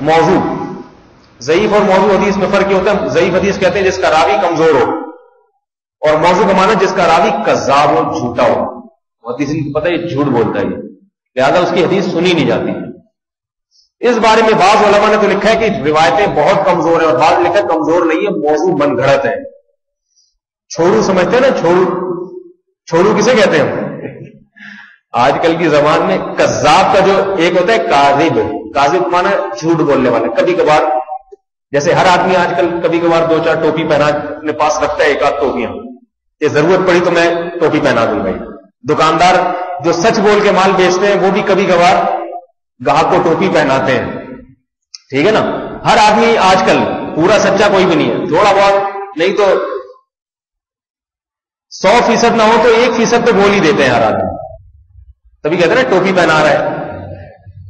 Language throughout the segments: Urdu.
موضوع. ضعیف اور موضوع حدیث میں فرق یہ ہوتا ہے؟ ضعیف حدیث کہتے ہیں جس کا راوی کمزور ہو اور موضوع کا معنی جس کا راوی کذاب ہو، جھوٹا ہو۔ حدیث پتہ یہ جھوٹ بولتا ہے لہذا اس کی حدیث سنی نہیں جاتی۔ اس بارے میں بعض علماء نے تو لکھا ہے کہ روایتیں بہت کمزور ہیں اور بعض لکھا ہے کمزور نہیں ہے، موضوع من گھڑت ہے۔ چھوڑو سمجھتے ہیں نا، چھوڑو۔ چھوڑو کسے کہتے ہیں؟ آج کل کی زبان میں کذاب کا جو ایک ہوتا ہے، کاذب۔ کاذب مانا جھوٹ بولنے والے۔ کبھی کبھار، جیسے ہر آدمی آج کل کبھی کبھار دو چار ٹوپی پہنا اپنے پاس رکھتا ہے، ایک آدھ ٹوپیاں۔ یہ ضرورت پڑی تو میں ٹوپی پہنا دوں بھائی۔ دکاندار جو سچ بول کے مال بیچتے ہیں، وہ بھی کبھی کبھار گاہک کو ٹوپی پہناتے ہیں۔ ٹھیک ہے نا؟ ہر آدمی آج کل پورا سچا کوئی بھی نہیں ہے۔ تھوڑا بہت، نہیں تو سو فیصد نہ ہو تو ایک فیصد تو بول ہی دیتے ہیں ہر آدمی۔ تبھی کہتے ہیں نا، ٹوپی پہنا رہا ہے۔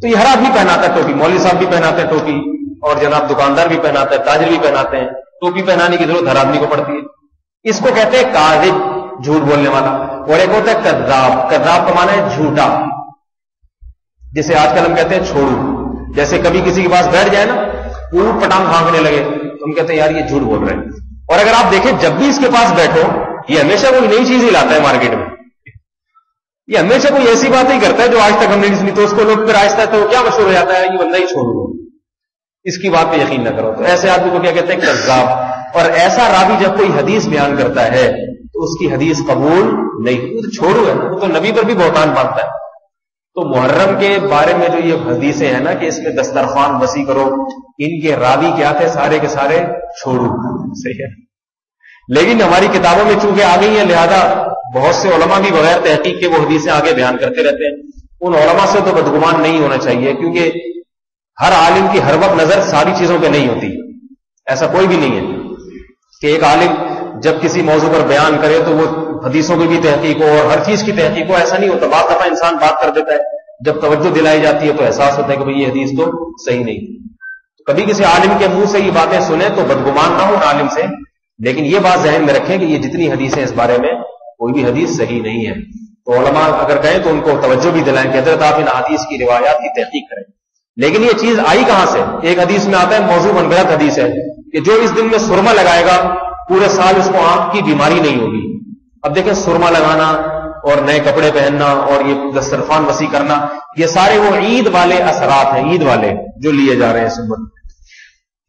تو یہ ہر آدمی پہناتا ہے ٹوپی، مولوی صاحب بھی پہناتے ہیں ٹوپی اور جناب دکاندار بھی پہناتے ہیں، تاجر بھی پہناتے ہیں۔ ٹوپی پہنانے کی ضرورت ہر آدمی کو پڑتی ہے۔ اس کو کہتے ہیں کاذب، جھوٹ بولنے والا۔ اور ایک ہوتا ہے کداب کداب کا مانا ہے جھوٹا۔ جسے آج کل ہم کہتے ہیں چھوڑو۔ جیسے کبھی کسی کے پاس بیٹھ جائے نا وہ پٹانگ ہانکنے لگے، تو ہم کہتے ہیں یار یہ جھوٹ بول رہے ہیں۔ اور اگر آپ دیکھیں، جب بھی اس کے پاس بیٹھو، یہ ہمیشہ کوئی نئی چیز ہی لاتا ہے مارکیٹ میں۔ یہ ہمیشہ کوئی ایسی بات ہی کرتا ہے جو آج تک ہم نے سنی تو اس کو لوگ پھر آہستہ تو کیا مشہور ہو جاتا ہے؟ یہ بندہ ہی چھوڑ دو۔ اس کی بات پہ یقین نہ کرو۔ تو ایسے آدمی کو کیا کہتے ہیں؟ کذاب۔ اور ایسا راوی جب کوئی حدیث بیان کرتا ہے تو اس کی حدیث قبول نہیں۔ وہ تو چھوڑو ہے۔ وہ تو نبی پر بھی بہتان باندھتا ہے۔ تو محرم کے بارے میں جو یہ حدیثیں ہیں نا کہ اس میں دسترخوان وسیع کرو، ان کے راوی کیا تھے؟ سارے کے سارے چھوڑو۔ صحیح ہے۔ لیکن ہماری کتابوں میں چونکہ آ گئی ہیں، لہذا بہت سے علماء بھی بغیر تحقیق کے وہ حدیثیں آگے بیان کرتے رہتے ہیں۔ ان علماء سے تو بدگمان نہیں ہونا چاہیے کیونکہ ہر عالم کی ہر وقت نظر ساری چیزوں پہ نہیں ہوتی۔ ایسا کوئی بھی نہیں ہے کہ ایک عالم جب کسی موضوع پر بیان کرے تو وہ حدیثوں کی بھی تحقیق ہو اور ہر چیز کی تحقیق ہو، ایسا نہیں ہوتا۔ بعض دفعہ انسان بات کر دیتا ہے، جب توجہ دلائی جاتی ہے تو احساس ہوتا ہے کہ بھائی یہ حدیث تو صحیح نہیں۔ کبھی کسی عالم کے منہ سے یہ باتیں سنیں تو بدگمان نہ ہو عالم سے، لیکن یہ بات ذہن میں رکھیں کہ یہ جتنی حدیثیں اس بارے میں کوئی بھی حدیث صحیح نہیں ہے۔ تو علماء اگر کہیں تو ان کو توجہ بھی دلائیں۔ کہ حضرت آپ ان حدیث کی روایات کی تحقیق کریں۔ لیکن یہ چیز آئی کہاں سے؟ ایک حدیث میں آتا ہے، موضوع منگرت حدیث ہے کہ جو اس دن میں سرما لگائے گا، پورے سال اس کو آنکھ کی بیماری نہیں ہوگی۔ اب دیکھیں سرما لگانا اور نئے کپڑے پہننا اور یہ دسترخوان وسیع کرنا، یہ سارے وہ عید والے اثرات ہیں، عید والے جو لیے جا رہے ہیں سنت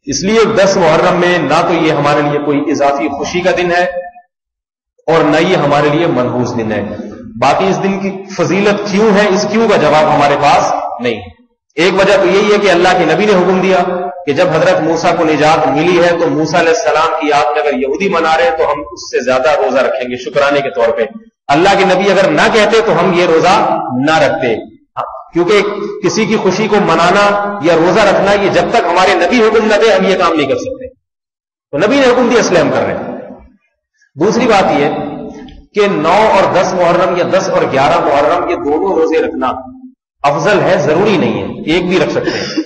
اس لیے دس محرم میں نہ تو یہ ہمارے لیے کوئی اضافی خوشی کا دن ہے اور نہ یہ ہمارے لیے منحوس دن ہے۔ باقی اس دن کی فضیلت کیوں ہے؟ اس کیوں کا جواب ہمارے پاس نہیں۔ ایک وجہ تو یہی ہے کہ اللہ کے نبی نے حکم دیا کہ جب حضرت موسا کو نجات ملی ہے تو موسا علیہ السلام کی یاد میں اگر یہودی منا رہے تو ہم اس سے زیادہ روزہ رکھیں گے، شکرانے کے طور پہ۔ اللہ کے نبی اگر نہ کہتے تو ہم یہ روزہ نہ رکھتے۔ ہاں، کیونکہ کسی کی خوشی کو منانا یا روزہ رکھنا یہ جب تک ہمارے نبی حکم نہ دے، ہم یہ کام نہیں کر سکتے۔ تو نبی نے حکم دیا اس لیے ہم کر رہے ہیں۔ دوسری بات یہ کہ نو اور دس محرم یا دس اور گیارہ محرم یہ دونوں روزے رکھنا افضل ہے، ضروری نہیں ہے، ایک بھی رکھ سکتے ہیں۔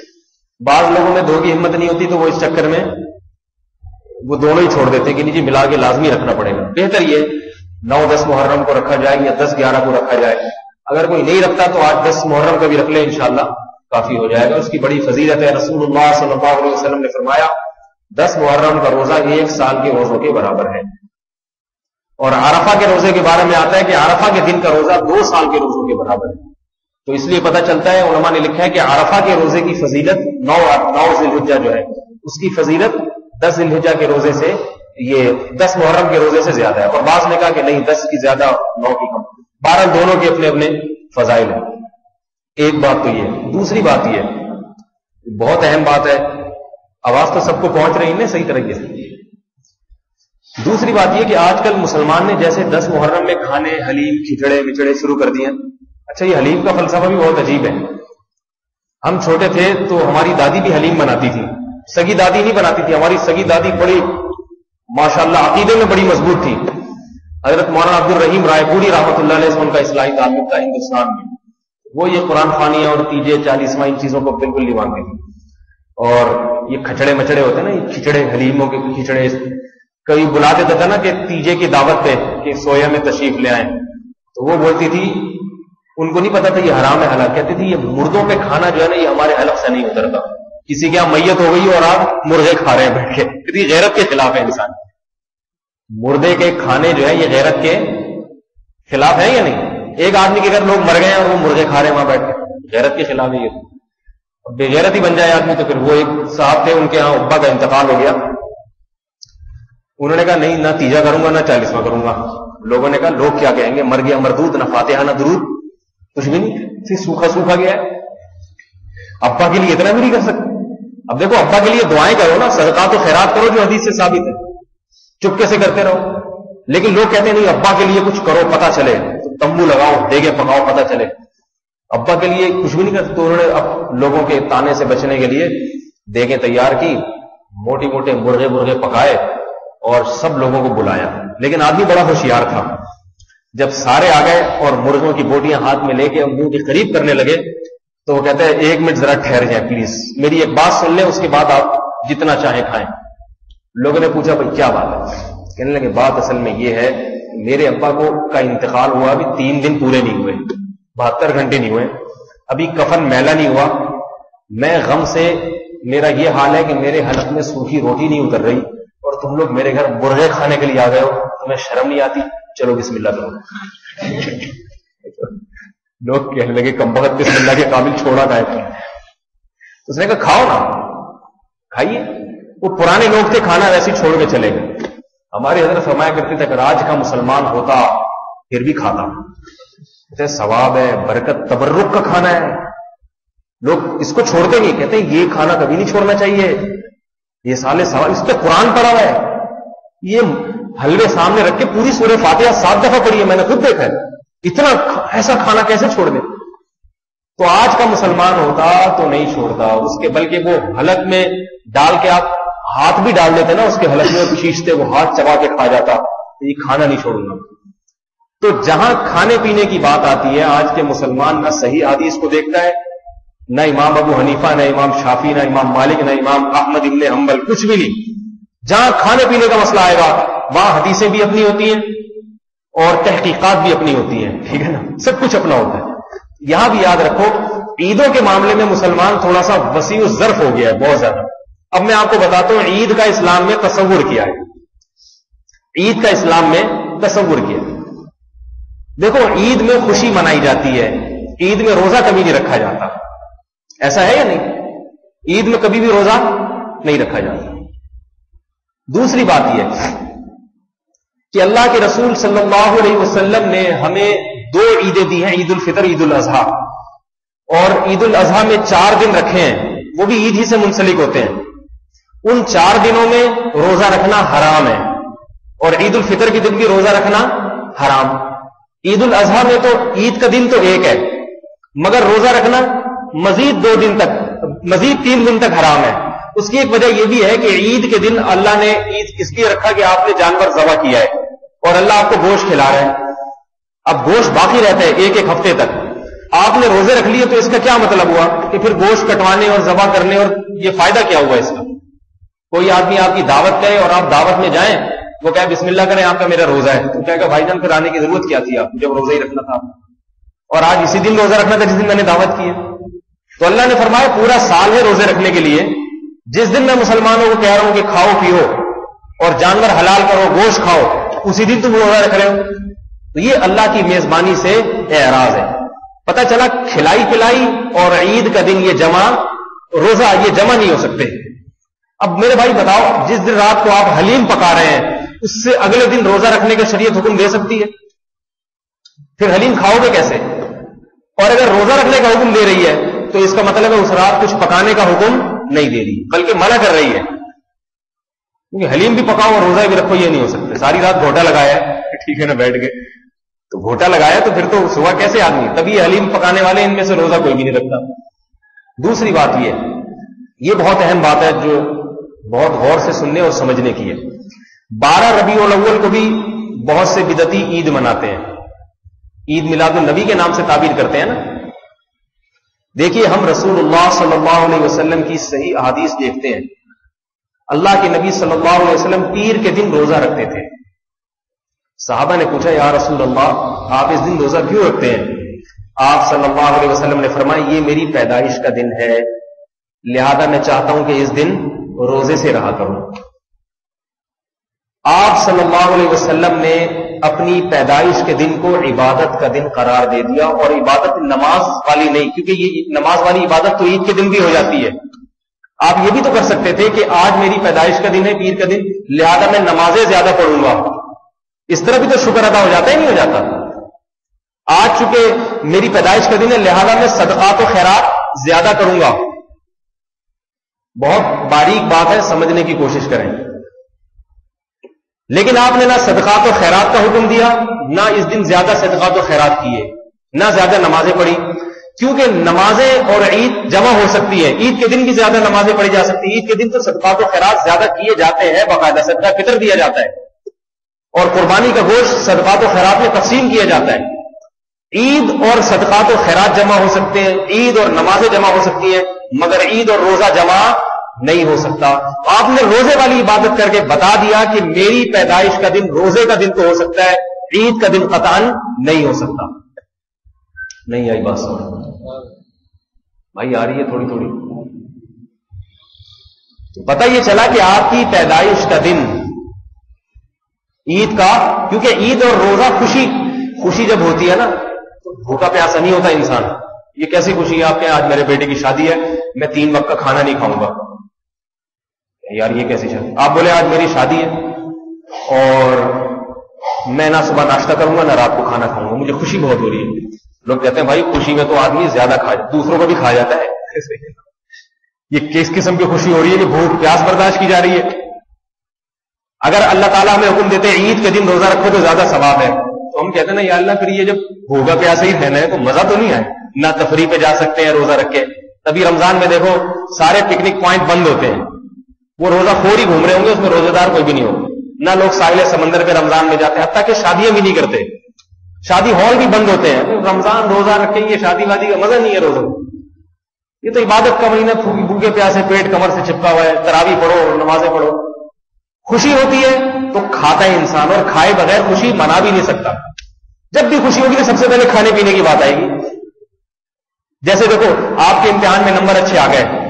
بعض لوگوں میں دو کی ہمت نہیں ہوتی تو وہ اس چکر میں وہ دونوں ہی چھوڑ دیتے ہیں کہ نہیں جی ملا کے لازمی رکھنا پڑے گا۔ بہتر یہ نو دس محرم کو رکھا جائے یا دس گیارہ کو رکھا جائے۔ اگر کوئی نہیں رکھتا تو آج دس محرم کا بھی رکھ لیں انشاءاللہ کافی ہو جائے گا۔ اس کی بڑی فضیلت ہے، رسول اللہ صلی اللہ علیہ وسلم نے فرمایا، دس محرم کا روزہ ایک سال کے روزوں کے برابر ہے۔ اور عرفہ کے روزے کے بارے میں آتا ہے کہ عرفہ کے دن کا روزہ دو سال کے روزوں کے برابر ہے۔ تو اس لیے پتہ چلتا ہے، علماء نے لکھا ہے کہ عرفہ کے روزے کی فضیلت نو نو ذی جو ہے، اس کی فضیلت دس ذی کے روزے سے یہ دس محرم کے روزے سے زیادہ ہے۔ اور بعض نے کہا کہ نہیں، دس کی زیادہ نو کی کم۔ بارہ دونوں کے اپنے اپنے فضائل ہیں۔ ایک بات تو یہ دوسری بات یہ بہت اہم بات ہے، آواز تو سب کو پہنچ رہی ہے صحیح طریقے سے۔ دوسری بات یہ کہ آج کل مسلمان نے جیسے دس محرم میں کھانے، حلیم، کھچڑے مچڑے شروع کر دیے۔ اچھا یہ حلیم کا فلسفہ بھی بہت عجیب ہے۔ ہم چھوٹے تھے تو ہماری دادی بھی حلیم بناتی تھی۔ سگی دادی نہیں بناتی تھی، ہماری سگی دادی بڑی ماشاء اللہ عقیدے میں بڑی مضبوط تھی۔ حضرت مولانا عبد الرحیم رائے پوری رحمۃ اللہ علیہ ان کا اصلاحی تعلق تھا ہندوستان میں۔ وہ یہ قرآن خانی اور تیجے چالیسواں ان چیزوں کو بالکل نہیں مانتے۔ تھے اور یہ کھچڑے مچڑے ہوتے ہیں نا، یہ کھچڑے، حلیموں کے کھچڑے کئی بلا دیتا تھا نا کہ تیجے کی دعوت پہ کہ سویا میں تشریف لے آئیں۔ تو وہ بولتی تھی، ان کو نہیں پتا تھا یہ حرام ہے حلق کہتے تھے یہ مردوں پہ کھانا جو ہے نا، یہ ہمارے حلق سے نہیں اترتا۔ کسی کے یہاں میت ہو گئی اور آپ مرغے کھا رہے ہیں بیٹھ کے کتنی غیرت کے خلاف ہے انسان۔ مردے کے کھانے جو ہے، یہ غیرت کے خلاف ہے یا نہیں؟ ایک آدمی کے گھر لوگ مر گئے ہیں اور وہ مرغے کھا رہے ہیں وہاں بیٹھ کے۔ غیرت کے خلاف ہے یہ۔ بے غیرت ہی بن جائے آدمی تو پھر وہ ایک صاحب تھے، ان کے یہاں ابا کا انتقال ہو گیا۔ انہوں نے کہا، نہیں، نہ تیجا کروں گا، نہ چالیسواں کروں گا. لوگوں نے کہا، لوگ کیا کہیں گے؟ مر گیا مردود، نہ فاتحہ، نہ درود. کچھ بھی نہیں پھر سوکھا سوکھا گیا ہے۔ ابا کے لیے اتنا بھی نہیں کر سکتے۔ اب دیکھو، ابا کے لیے دعائیں کرو نا، صدقات و خیرات کرو جو حدیث سے ثابت ہے۔ چپکے سے کرتے رہو۔ لیکن لوگ کہتے ہیں، نہیں، ابا کے لیے کچھ کرو پتا چلے۔ تمبو لگاؤ، دیگے پکاؤ پتا چلے۔ ابا کے لیے کچھ بھی نہیں کرتے۔ تو انہوں نے اب لوگوں کے تانے سے بچنے کے لیے دیگیں تیار کی موٹی موٹے مرغے مرغے پکائے۔ اور سب لوگوں کو بلایا۔ لیکن آدمی بڑا ہوشیار تھا۔ جب سارے آ گئے اور مرغوں کی بوٹیاں ہاتھ میں لے کے منہ کی قریب کرنے لگے تو وہ کہتے ہیں، ایک منٹ ذرا ٹھہر جائیں پلیز۔ میری ایک بات سن لیں، اس کے بعد آپ جتنا چاہیں کھائیں۔ لوگوں نے پوچھا، بھائی، کیا بات ہے؟ کہنے لگے، بات اصل میں یہ ہے، میرے ابا کو کا انتقال ہوا، ابھی تین دن پورے نہیں ہوئے۔ بہتر گھنٹے نہیں ہوئے۔ ابھی کفن میلا نہیں ہوا۔ میں غم سے، میرا یہ حال ہے کہ میرے حلق میں سوکھی روٹی نہیں اتر رہی۔ تم لوگ میرے گھر مرغے کھانے کے لیے آ گئے ہو، تمہیں شرم نہیں آتی؟ چلو، بسم اللہ کرو۔ لوگ کہنے لگے، کم بخت بسم اللہ کے قابل چھوڑا گئے اس نے کہا، کھاؤ نا، کھائیے۔ وہ پرانے لوگ تھے، کھانا ویسے چھوڑ کے چلے گئے۔ ہماری حضرت فرمایا کرتے تھے، اگر آج کا مسلمان ہوتا، پھر بھی کھاتا۔ ثواب ہے، برکت، تبرک کا کھانا ہے۔ لوگ اس کو چھوڑتے نہیں، کہتے یہ کھانا کبھی نہیں چھوڑنا چاہیے۔ یہ سالے سوال اس پہ قرآن پڑا ہوا ہے۔ یہ حلوے سامنے رکھ کے پوری سورہ فاتحہ سات دفعہ پڑھی ہے، میں نے خود دیکھا ہے۔ اتنا ایسا کھانا کیسے چھوڑ دے؟ تو آج کا مسلمان ہوتا تو نہیں چھوڑتا، اس کے بلکہ وہ حلق میں ڈال کے آپ ہاتھ بھی ڈال دیتے نا، اس کے حلق میں کھینچتے وہ ہاتھ چبا کے کھا جاتا یہ کھانا نہیں چھوڑوں گا۔ تو جہاں کھانے پینے کی بات آتی ہے، آج کے مسلمان نہ صحیح حدیث کو دیکھتا ہے نہ امام ابو حنیفہ، نہ امام شافی نہ امام مالک، نہ امام احمد ابن حنبل، کچھ بھی نہیں۔ جہاں کھانے پینے کا مسئلہ آئے گا، وہاں حدیثیں بھی اپنی ہوتی ہیں اور تحقیقات بھی اپنی ہوتی ہیں۔ ٹھیک ہے نا؟ سب کچھ اپنا ہوتا ہے۔ یہاں بھی یاد رکھو، عیدوں کے معاملے میں مسلمان تھوڑا سا وسیع و ظرف ہو گیا ہے، بہت زیادہ۔ اب میں آپ کو بتاتا ہوں، عید کا اسلام میں تصور کیا ہے۔ عید کا اسلام میں تصور کیا ہے۔ دیکھو، عید میں خوشی منائی جاتی ہے، عید میں روزہ کبھی نہیں رکھا جاتا۔ ایسا ہے یا نہیں؟ عید میں کبھی بھی روزہ نہیں رکھا جاتا۔ دوسری بات یہ کہ اللہ کے رسول صلی اللہ علیہ وسلم نے ہمیں دو عیدیں دی ہیں عید الفطر عید الاضحیٰ اور عید الاضحیٰ میں چار دن رکھے ہیں، وہ بھی عید ہی سے منسلک ہوتے ہیں۔ ان چار دنوں میں روزہ رکھنا حرام ہے اور عید الفطر کے دن بھی روزہ رکھنا حرام۔ عید الاضحیٰ میں تو عید کا دن تو ایک ہے، مگر روزہ رکھنا مزید دو دن تک، مزید تین دن تک حرام ہے۔ اس کی ایک وجہ یہ بھی ہے کہ عید کے دن اللہ نے عید اس لیے رکھا کہ آپ نے جانور ذبح کیا ہے اور اللہ آپ کو گوشت کھلا رہا ہے اب گوشت باقی رہتا ہے ایک ایک ہفتے تک۔ آپ نے روزے رکھ لیے تو اس کا کیا مطلب ہوا کہ پھر گوشت کٹوانے اور ذبح کرنے اور یہ فائدہ کیا ہوا اس کا؟ کوئی آدمی آپ کی دعوت کرے اور آپ دعوت میں جائیں، وہ کہ بسم اللہ کریں، آپ کا میرا روزہ ہے۔ تو کیا کہ بھائی جان، پھر آنے کی ضرورت کیا تھی آپ جب روزہ ہی رکھنا تھا اور آج اسی دن روزہ رکھنا تھا جس دن میں نے دعوت کی ہے۔ تو اللہ نے فرمایا پورا سال ہے روزے رکھنے کے لیے۔ جس دن میں مسلمانوں کو کہہ رہا ہوں کہ کھاؤ، پیو اور جانور حلال کرو، گوشت کھاؤ، اسی دن تم روزہ رکھ رہے ہو۔ تو یہ اللہ کی میزبانی سے اعراض ہے۔ پتا چلا کھلائی پلائی اور عید کا دن یہ جمع، روزہ یہ جمع نہیں ہو سکتے۔ اب میرے بھائی بتاؤ، جس دن رات کو آپ حلیم پکا رہے ہیں، اس سے اگلے دن روزہ رکھنے کا شریعت حکم دے سکتی ہے۔ پھر حلیم کھاؤ گے کیسے؟ اور اگر روزہ رکھنے کا حکم دے رہی ہے تو اس کا مطلب ہے اس رات کچھ پکانے کا حکم نہیں دے رہی بلکہ منع کر رہی ہے۔ کیونکہ حلیم بھی پکاؤ اور روزہ بھی رکھو، یہ نہیں ہو سکتے۔ ساری رات گھوٹا لگایا ٹھیک ہے نا، بیٹھ کے تو گھوٹا لگایا تو پھر تو صبح کیسے آدمی؟ تبھی حلیم پکانے والے ان میں سے روزہ کوئی بھی نہیں رکھتا۔ دوسری بات یہ یہ بہت اہم بات ہے جو بہت غور سے سننے اور سمجھنے کی ہے۔ بارہ ربیع الاول کو بھی بہت سے بدتی عید مناتے ہیں۔ عید میلاد النبی کے نام سے تعبیر کرتے ہیں نا۔ دیکھیے ہم رسول اللہ صلی اللہ علیہ وسلم کی صحیح احادیث دیکھتے ہیں۔ اللہ کے نبی صلی اللہ علیہ وسلم پیر کے دن روزہ رکھتے تھے۔ صحابہ نے پوچھا، یا رسول اللہ، آپ اس دن روزہ کیوں رکھتے ہیں؟ آپ صلی اللہ علیہ وسلم نے فرمایا، یہ میری پیدائش کا دن ہے۔ لہذا میں چاہتا ہوں کہ اس دن روزے سے رہا کروں۔ آپ صلی اللہ علیہ وسلم نے اپنی پیدائش کے دن کو عبادت کا دن قرار دے دیا اور عبادت نماز والی نہیں، کیونکہ یہ نماز والی عبادت تو عید کے دن بھی ہو جاتی ہے۔ آپ یہ بھی تو کر سکتے تھے کہ آج میری پیدائش کا دن ہے، پیر کا دن، لہذا میں نمازیں زیادہ پڑھوں گا۔ اس طرح بھی تو شکر ادا ہو جاتا ہی نہیں ہو جاتا۔ آج چونکہ میری پیدائش کا دن ہے، لہذا میں صدقات و خیرات زیادہ کروں گا۔ بہت باریک بات ہے، سمجھنے کی کوشش کریں۔ لیکن آپ نے نہ صدقات و خیرات کا حکم دیا، نہ اس دن زیادہ صدقات و خیرات کیے، نہ زیادہ نمازیں پڑھی۔ کیونکہ نمازیں اور عید جمع ہو سکتی ہے۔ عید کے دن بھی زیادہ نمازیں پڑھی جا سکتی ہیں۔ عید کے دن تو صدقات و خیرات زیادہ کیے جاتے ہیں، باقاعدہ صدقہ فطر دیا جاتا ہے۔ اور قربانی کا گوشت صدقات و خیرات میں تقسیم کیا جاتا ہے۔ عید اور صدقات و خیرات جمع ہو سکتے ہیں، عید اور نمازیں جمع ہو سکتی ہیں، مگر عید اور روزہ جمع نہیں ہو سکتا۔ آپ نے روزے والی عبادت کر کے بتا دیا کہ میری پیدائش کا دن روزے کا دن تو ہو سکتا ہے، عید کا دن قطان نہیں ہو سکتا۔ نہیں آئی بات بھائی آ رہی ہے تھوڑی تھوڑی۔ پتا یہ چلا کہ آپ کی پیدائش کا دن عید کا، کیونکہ عید اور روزہ خوشی خوشی جب ہوتی ہے نا، تو بھوکا پیاسا نہیں ہوتا انسان۔ یہ کیسی خوشی ہے؟ آپ کے آج میرے بیٹے کی شادی ہے، میں تین وقت کا کھانا نہیں کھاؤں گا۔ یار یہ کیسی شادی؟ آپ بولے آج میری شادی ہے اور میں نہ صبح ناشتہ کروں گا، نہ رات کو کھانا کھاؤں گا۔ مجھے خوشی بہت ہو رہی ہے۔ لوگ کہتے ہیں، بھائی خوشی میں تو آدمی زیادہ کھا، دوسروں کو بھی کھا جاتا ہے۔ یہ کس قسم کی خوشی ہو رہی ہے؟ کہ بھوک پیاس برداشت کی جا رہی ہے۔ اگر اللہ تعالیٰ ہمیں حکم دیتے ہیں عید کے دن روزہ رکھو تو زیادہ ثواب ہے، تو ہم کہتے ہیں نا یا اللہ پھر یہ جب بھوگا پیاسا ہی رہنا ہے، تو مزہ تو نہیں آئے۔ نہ تفریح پہ جا سکتے ہیں روزہ رکھ کے۔ تبھی رمضان میں دیکھو، سارے پکنک پوائنٹ بند ہوتے ہیں۔ وہ روزہ خور ہی گھوم رہے ہوں گے، اس میں روزے دار کوئی بھی نہیں ہوگا۔ نہ لوگ ساحل سمندر پہ رمضان میں جاتے ہیں، حتیٰ کہ شادیاں بھی نہیں کرتے۔ شادی ہال بھی بند ہوتے ہیں۔ رمضان روزہ رکھیں یہ شادی وادی کا مزہ نہیں ہے روزہ۔ یہ تو عبادت کا مہینہ بھوکے پیاسے پیٹ کمر سے چپکا ہوا ہے، تراوی پڑھو، نمازیں پڑھو۔ خوشی ہوتی ہے تو کھاتا ہے انسان، اور کھائے بغیر خوشی منا بھی نہیں سکتا۔ جب بھی خوشی ہوگی تو سب سے پہلے کھانے پینے کی بات آئے گی۔ جیسے دیکھو، آپ کے امتحان میں نمبر اچھے آ گئے۔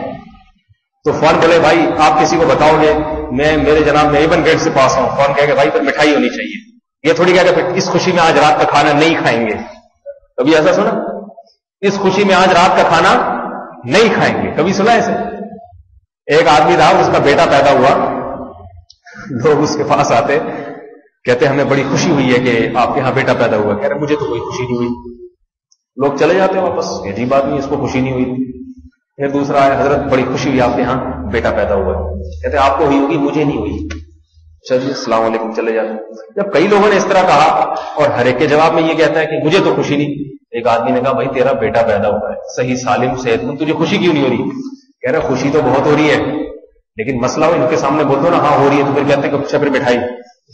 تو فون بولے، بھائی، آپ کسی کو بتاؤ گے، میں، میرے جناب میں ایون گیٹ سے پاس ہوں. فون کہ بھائی پھر مٹھائی ہونی چاہیے. یہ تھوڑی کہ پھر اس خوشی میں آج رات کا کھانا نہیں کھائیں گے. کبھی ایسا سنا؟ اس خوشی میں آج رات کا کھانا نہیں کھائیں گے. کبھی سنا ایسے؟ ایک آدمی تھا، اس کا بیٹا پیدا ہوا. لوگ اس کے پاس آتے، کہتے، ہمیں بڑی خوشی ہوئی ہے کہ آپ کے یہاں بیٹا پیدا ہوا. کہہ رہے، مجھے تو کوئی خوشی نہیں ہوئی. لوگ چلے جاتے ہیں واپس. عجیب آدمی اس کو خوشی نہیں ہوئی. پھر دوسرا ہے، حضرت بڑی خوشی ہوئی، آپ کے یہاں بیٹا پیدا ہوا۔ ہے کہتے آپ کو ہوئی ہوگی، مجھے نہیں ہوئی۔ چلیے، السلام علیکم، چلے جاتے جب کئی لوگوں نے اس طرح کہا، اور ہر ایک کے جواب میں یہ کہتا ہے کہ مجھے تو خوشی نہیں۔ ایک آدمی نے کہا، بھائی، تیرا بیٹا پیدا ہوا ہے۔ صحیح سالم صحت مند، تجھے خوشی کیوں نہیں ہو رہی؟ کہہ رہے خوشی تو بہت ہو رہی ہے۔ لیکن مسئلہ ان کے سامنے بول دو نا ہاں ہو رہی ہے۔ تو پھر کہتے ہیں کہ اچھا پھر مٹھائی۔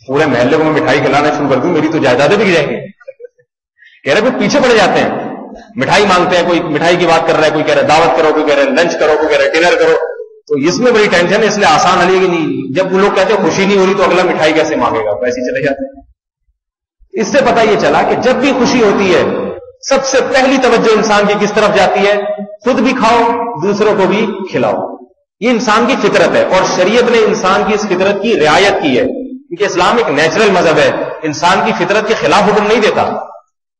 پورے محلے کو میں مٹھائی کھلانا شروع کر دوں، میری تو جائیدادیں بھی جائیں گے کہہ رہے پھر پیچھے پڑ جاتے ہیں۔ مٹھائی مانگتے ہیں، کوئی مٹھائی کی بات کر رہا ہے، کوئی کہہ رہا ہے، دعوت کرو، کوئی کہہ رہا ہے، لنچ کرو، کوئی کہہ رہا ہے، ڈنر کرو، تو اس میں بڑی ٹینشن ہے، اس لیے آسان علی کہ نہیں۔ جب وہ لوگ کہتے ہیں خوشی نہیں ہو رہی تو اگلا مٹھائی کیسے مانگے گا؟ ویسے چلے جاتے ہیں۔ اس سے پتا یہ چلا کہ جب بھی خوشی ہوتی ہے، سب سے پہلی توجہ انسان کی کس طرف جاتی ہے؟ خود بھی کھاؤ، دوسروں کو بھی کھلاؤ۔ یہ انسان کی فطرت ہے اور شریعت نے انسان کی اس فطرت کی رعایت کی ہے۔ کیونکہ اسلام ایک نیچرل مذہب ہے۔ انسان کی فطرت کے خلاف حکم نہیں دیتا۔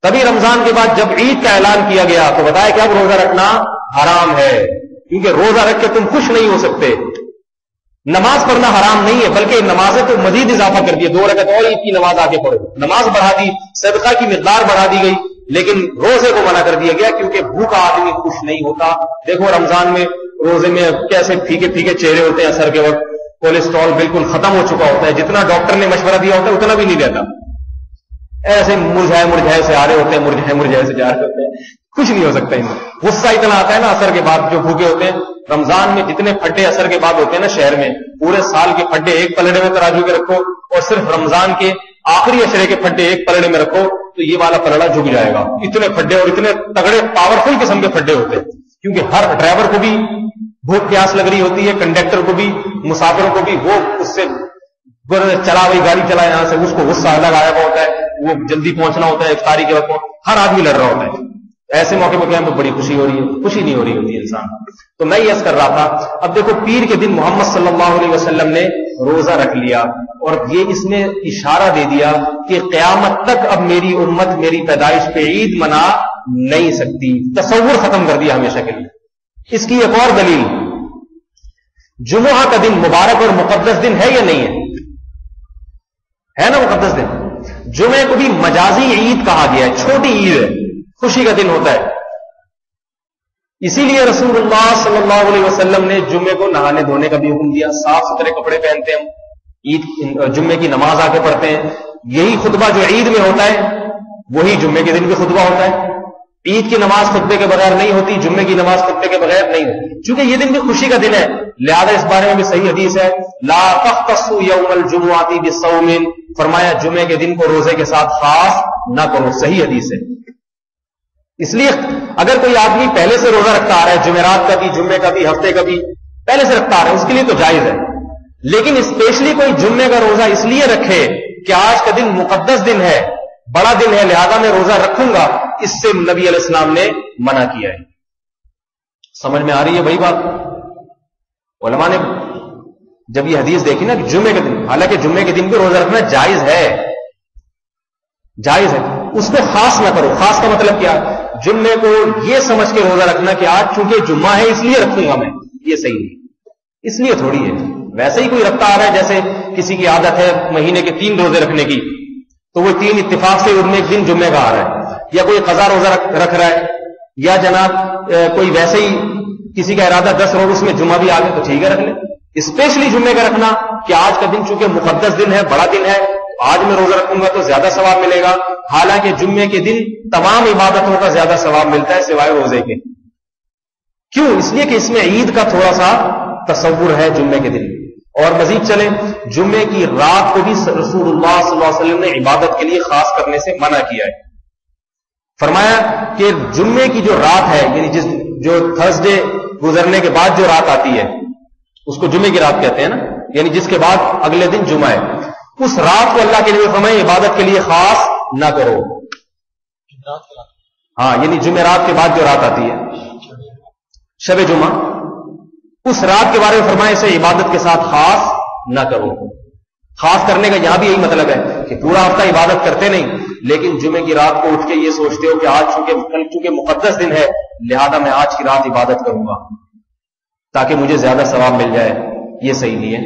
تبھی رمضان کے بعد جب عید کا اعلان کیا گیا تو بتایا کہ اب روزہ رکھنا حرام ہے، کیونکہ روزہ رکھ کے تم خوش نہیں ہو سکتے۔ نماز پڑھنا حرام نہیں ہے، بلکہ نمازیں تو مزید اضافہ کر دیا دو رکعت اور عید کی نماز آگے پڑھو۔ نماز بڑھا دی، صدقہ کی مقدار بڑھا دی گئی، لیکن روزے کو منع کر دیا گیا کیونکہ بھوکا آدمی خوش نہیں ہوتا۔ دیکھو رمضان میں روزے میں کیسے پھیکے پھیکے چہرے ہوتے ہیں اثر کے وقت۔ کولیسٹرول بالکل ختم ہو چکا ہوتا ہے۔ جتنا ڈاکٹر نے مشورہ دیا ہوتا ہے، اتنا بھی نہیں دیتا۔ ایسے مرجھائے مرجھائے سے آ رہے ہوتے ہیں، مرجھائے مرجھائے سے جا رہے ہوتے ہیں۔ کچھ نہیں ہو سکتا ان غصہ اتنا آتا ہے نا اثر کے بعد جو بھوکے ہوتے ہیں۔ رمضان میں جتنے پھڈے اثر کے بعد ہوتے ہیں نا شہر میں، پورے سال کے پھڈے ایک پلڑے میں تراجو کے رکھو اور صرف رمضان کے آخری اشرے کے پھڈے ایک پلڑے میں رکھو تو یہ والا پلڑا جھک جائے گا۔ اتنے پھڈے اور اتنے تگڑے پاورفل قسم کے پھڈے ہوتے ہیں۔ کیونکہ ہر ڈرائیور کو بھی بھوک پیاس لگ رہی ہوتی ہے کنڈکٹر کو بھی مسافروں کو بھی، وہ اس سے چلا ہوئی گاڑی چلا، یہاں سے اس کو غصہ الگ آیا ہوا ہوتا ہے، وہ جلدی پہنچنا ہوتا ہے، افطاری کے وقت ہر آدمی لڑ رہا ہوتا ہے۔ ایسے موقع پہ کیا بڑی خوشی ہو رہی ہے، خوشی نہیں ہو رہی ہوتی انسان۔ تو میں یس کر رہا تھا، اب دیکھو، پیر کے دن محمد صلی اللہ علیہ وسلم نے روزہ رکھ لیا اور یہ اس نے اشارہ دے دیا کہ قیامت تک اب میری امت، میری پیدائش پہ عید منا نہیں سکتی۔ تصور ختم کر دیا ہمیشہ کے لیے۔ اس کی ایک اور دلیل، جمعہ کا دن مبارک اور مقدس دن ہے یا نہیں ہے؟ ہے نا مقدس دن؟ جمعے کو بھی مجازی عید کہا گیا ہے، چھوٹی عید ہے، خوشی کا دن ہوتا ہے۔ اسی لیے رسول اللہ صلی اللہ علیہ وسلم نے جمعے کو نہانے دھونے کا بھی حکم دیا۔ صاف ستھرے کپڑے پہنتے ہیں، عید جمعے کی نماز آ کے پڑھتے ہیں۔ یہی خطبہ جو عید میں ہوتا ہے، وہی جمعے کے دن بھی خطبہ ہوتا ہے۔ عید کی نماز خطبے کے بغیر نہیں ہوتی، جمعے کی نماز خطبے کے بغیر نہیں ہوتی۔ چونکہ یہ دن بھی خوشی کا دن ہے۔ لہذا اس بارے میں بھی صحیح حدیث ہے۔ لا تختصو یوم الجمعاتی بصوم۔ فرمایا، جمعے کے دن کو روزے کے ساتھ خاص نہ کرو۔ صحیح حدیث ہے۔ اس لیے اگر کوئی آدمی پہلے سے روزہ رکھتا آ رہا ہے جمعرات کا بھی، جمعے کا بھی، ہفتے کا بھی، پہلے سے رکھتا آ رہا ہے، اس کے لیے تو جائز ہے۔ لیکن اسپیشلی کوئی جمعے کا روزہ اس لیے رکھے کہ آج کا دن مقدس دن ہے، بڑا دن ہے، لہذا میں روزہ رکھوں گا۔ اس سے نبی علیہ السلام نے منع کیا ہے۔ سمجھ میں آ رہی ہے بھائی بات؟ علماء نے جب یہ حدیث دیکھی نا کہ جمعے کے دن، حالانکہ جمعے کے دن بھی روزہ رکھنا جائز ہے۔ جائز ہے۔ اس کو خاص نہ کرو۔ خاص کا مطلب کیا؟ جمعے کو یہ سمجھ کے روزہ رکھنا کہ آج چونکہ جمعہ ہے، اس لیے رکھوں گا میں۔ یہ صحیح نہیں۔ اس لیے تھوڑی ہے۔ ویسے ہی کوئی رکھتا آ رہا ہے، جیسے کسی کی عادت ہے مہینے کے تین روزے رکھنے کی، تو وہ تین اتفاق سے ان میں ایک دن جمعے کا آ رہا ہے۔ یا کوئی قضا روزہ رکھ رہا ہے، یا جناب کوئی ویسے ہی کسی کا ارادہ دس روز اس میں جمعہ بھی آ گیا تو ٹھیک ہے رکھ لیں۔ اسپیشلی جمعے کا رکھنا کہ آج کا دن چونکہ مقدس دن ہے، بڑا دن ہے، آج میں روزہ رکھوں گا تو زیادہ ثواب ملے گا۔ حالانکہ جمعے کے دن تمام عبادتوں کا زیادہ ثواب ملتا ہے سوائے روزے کے۔ کیوں؟ اس لیے کہ اس میں عید کا تھوڑا سا تصور ہے جمعے کے دن۔ اور مزید چلے جمعے کی رات کو بھی رسول اللہ صلی اللہ علیہ وسلم نے عبادت کے لیے خاص کرنے سے منع کیا ہے۔ فرمایا کہ جمعے کی جو رات ہے یعنی جس جو تھرسڈے گزرنے کے بعد جو رات آتی ہے، اس کو جمعے کی رات کہتے ہیں نا؟ یعنی جس کے بعد اگلے دن جمعہ ہے۔ اس رات کو اللہ کے لیے فرمائے، عبادت کے لیے خاص نہ کرو۔ ہاں یعنی جمعرات کے بعد جو رات آتی ہے۔ شب جمعہ۔ اس رات کے بارے میں فرمائے، اسے عبادت کے ساتھ خاص نہ کرو۔ خاص کرنے کا یہاں بھی یہی مطلب ہے۔ کہ پورا ہفتہ عبادت کرتے نہیں، لیکن جمعے کی رات کو اٹھ کے یہ سوچتے ہو کہ آج چونکہ کل چونکہ مقدس دن ہے، لہذا میں آج کی رات عبادت کروں گا، تاکہ مجھے زیادہ ثواب مل جائے، یہ صحیح نہیں ہے۔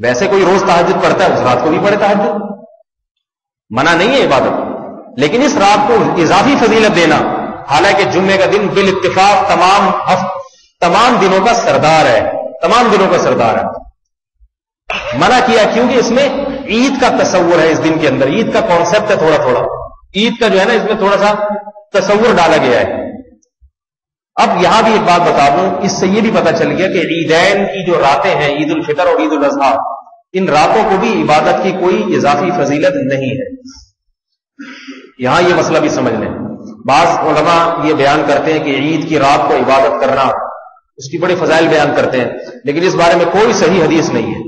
ویسے کوئی روز تحجد پڑھتا ہے، اس رات کو بھی پڑھے تحجد منع نہیں ہے عبادت، لیکن اس رات کو اضافی فضیلت دینا۔ حالانکہ جمعے کا دن بال اتفاق تمام تمام دنوں کا سردار ہے، تمام دنوں کا سردار ہے۔ منع کیا کیونکہ اس میں عید کا تصور ہے اس دن کے اندر. عید کا کانسیپٹ ہے تھوڑا تھوڑا. عید کا جو ہے نا، اس میں تھوڑا سا تصور ڈالا گیا ہے. اب یہاں بھی ایک بات بتا دوں، اس سے یہ بھی پتا چل گیا کہ عیدین کی جو راتیں ہیں عید الفطر اور عید الاضحیٰ ان راتوں کو بھی عبادت کی کوئی اضافی فضیلت نہیں ہے. یہاں یہ مسئلہ بھی سمجھ لیں. بعض علماء یہ بیان کرتے ہیں کہ عید کی رات کو عبادت کرنا، اس کی بڑی فضائل بیان کرتے ہیں، لیکن اس بارے میں کوئی صحیح حدیث نہیں ہے.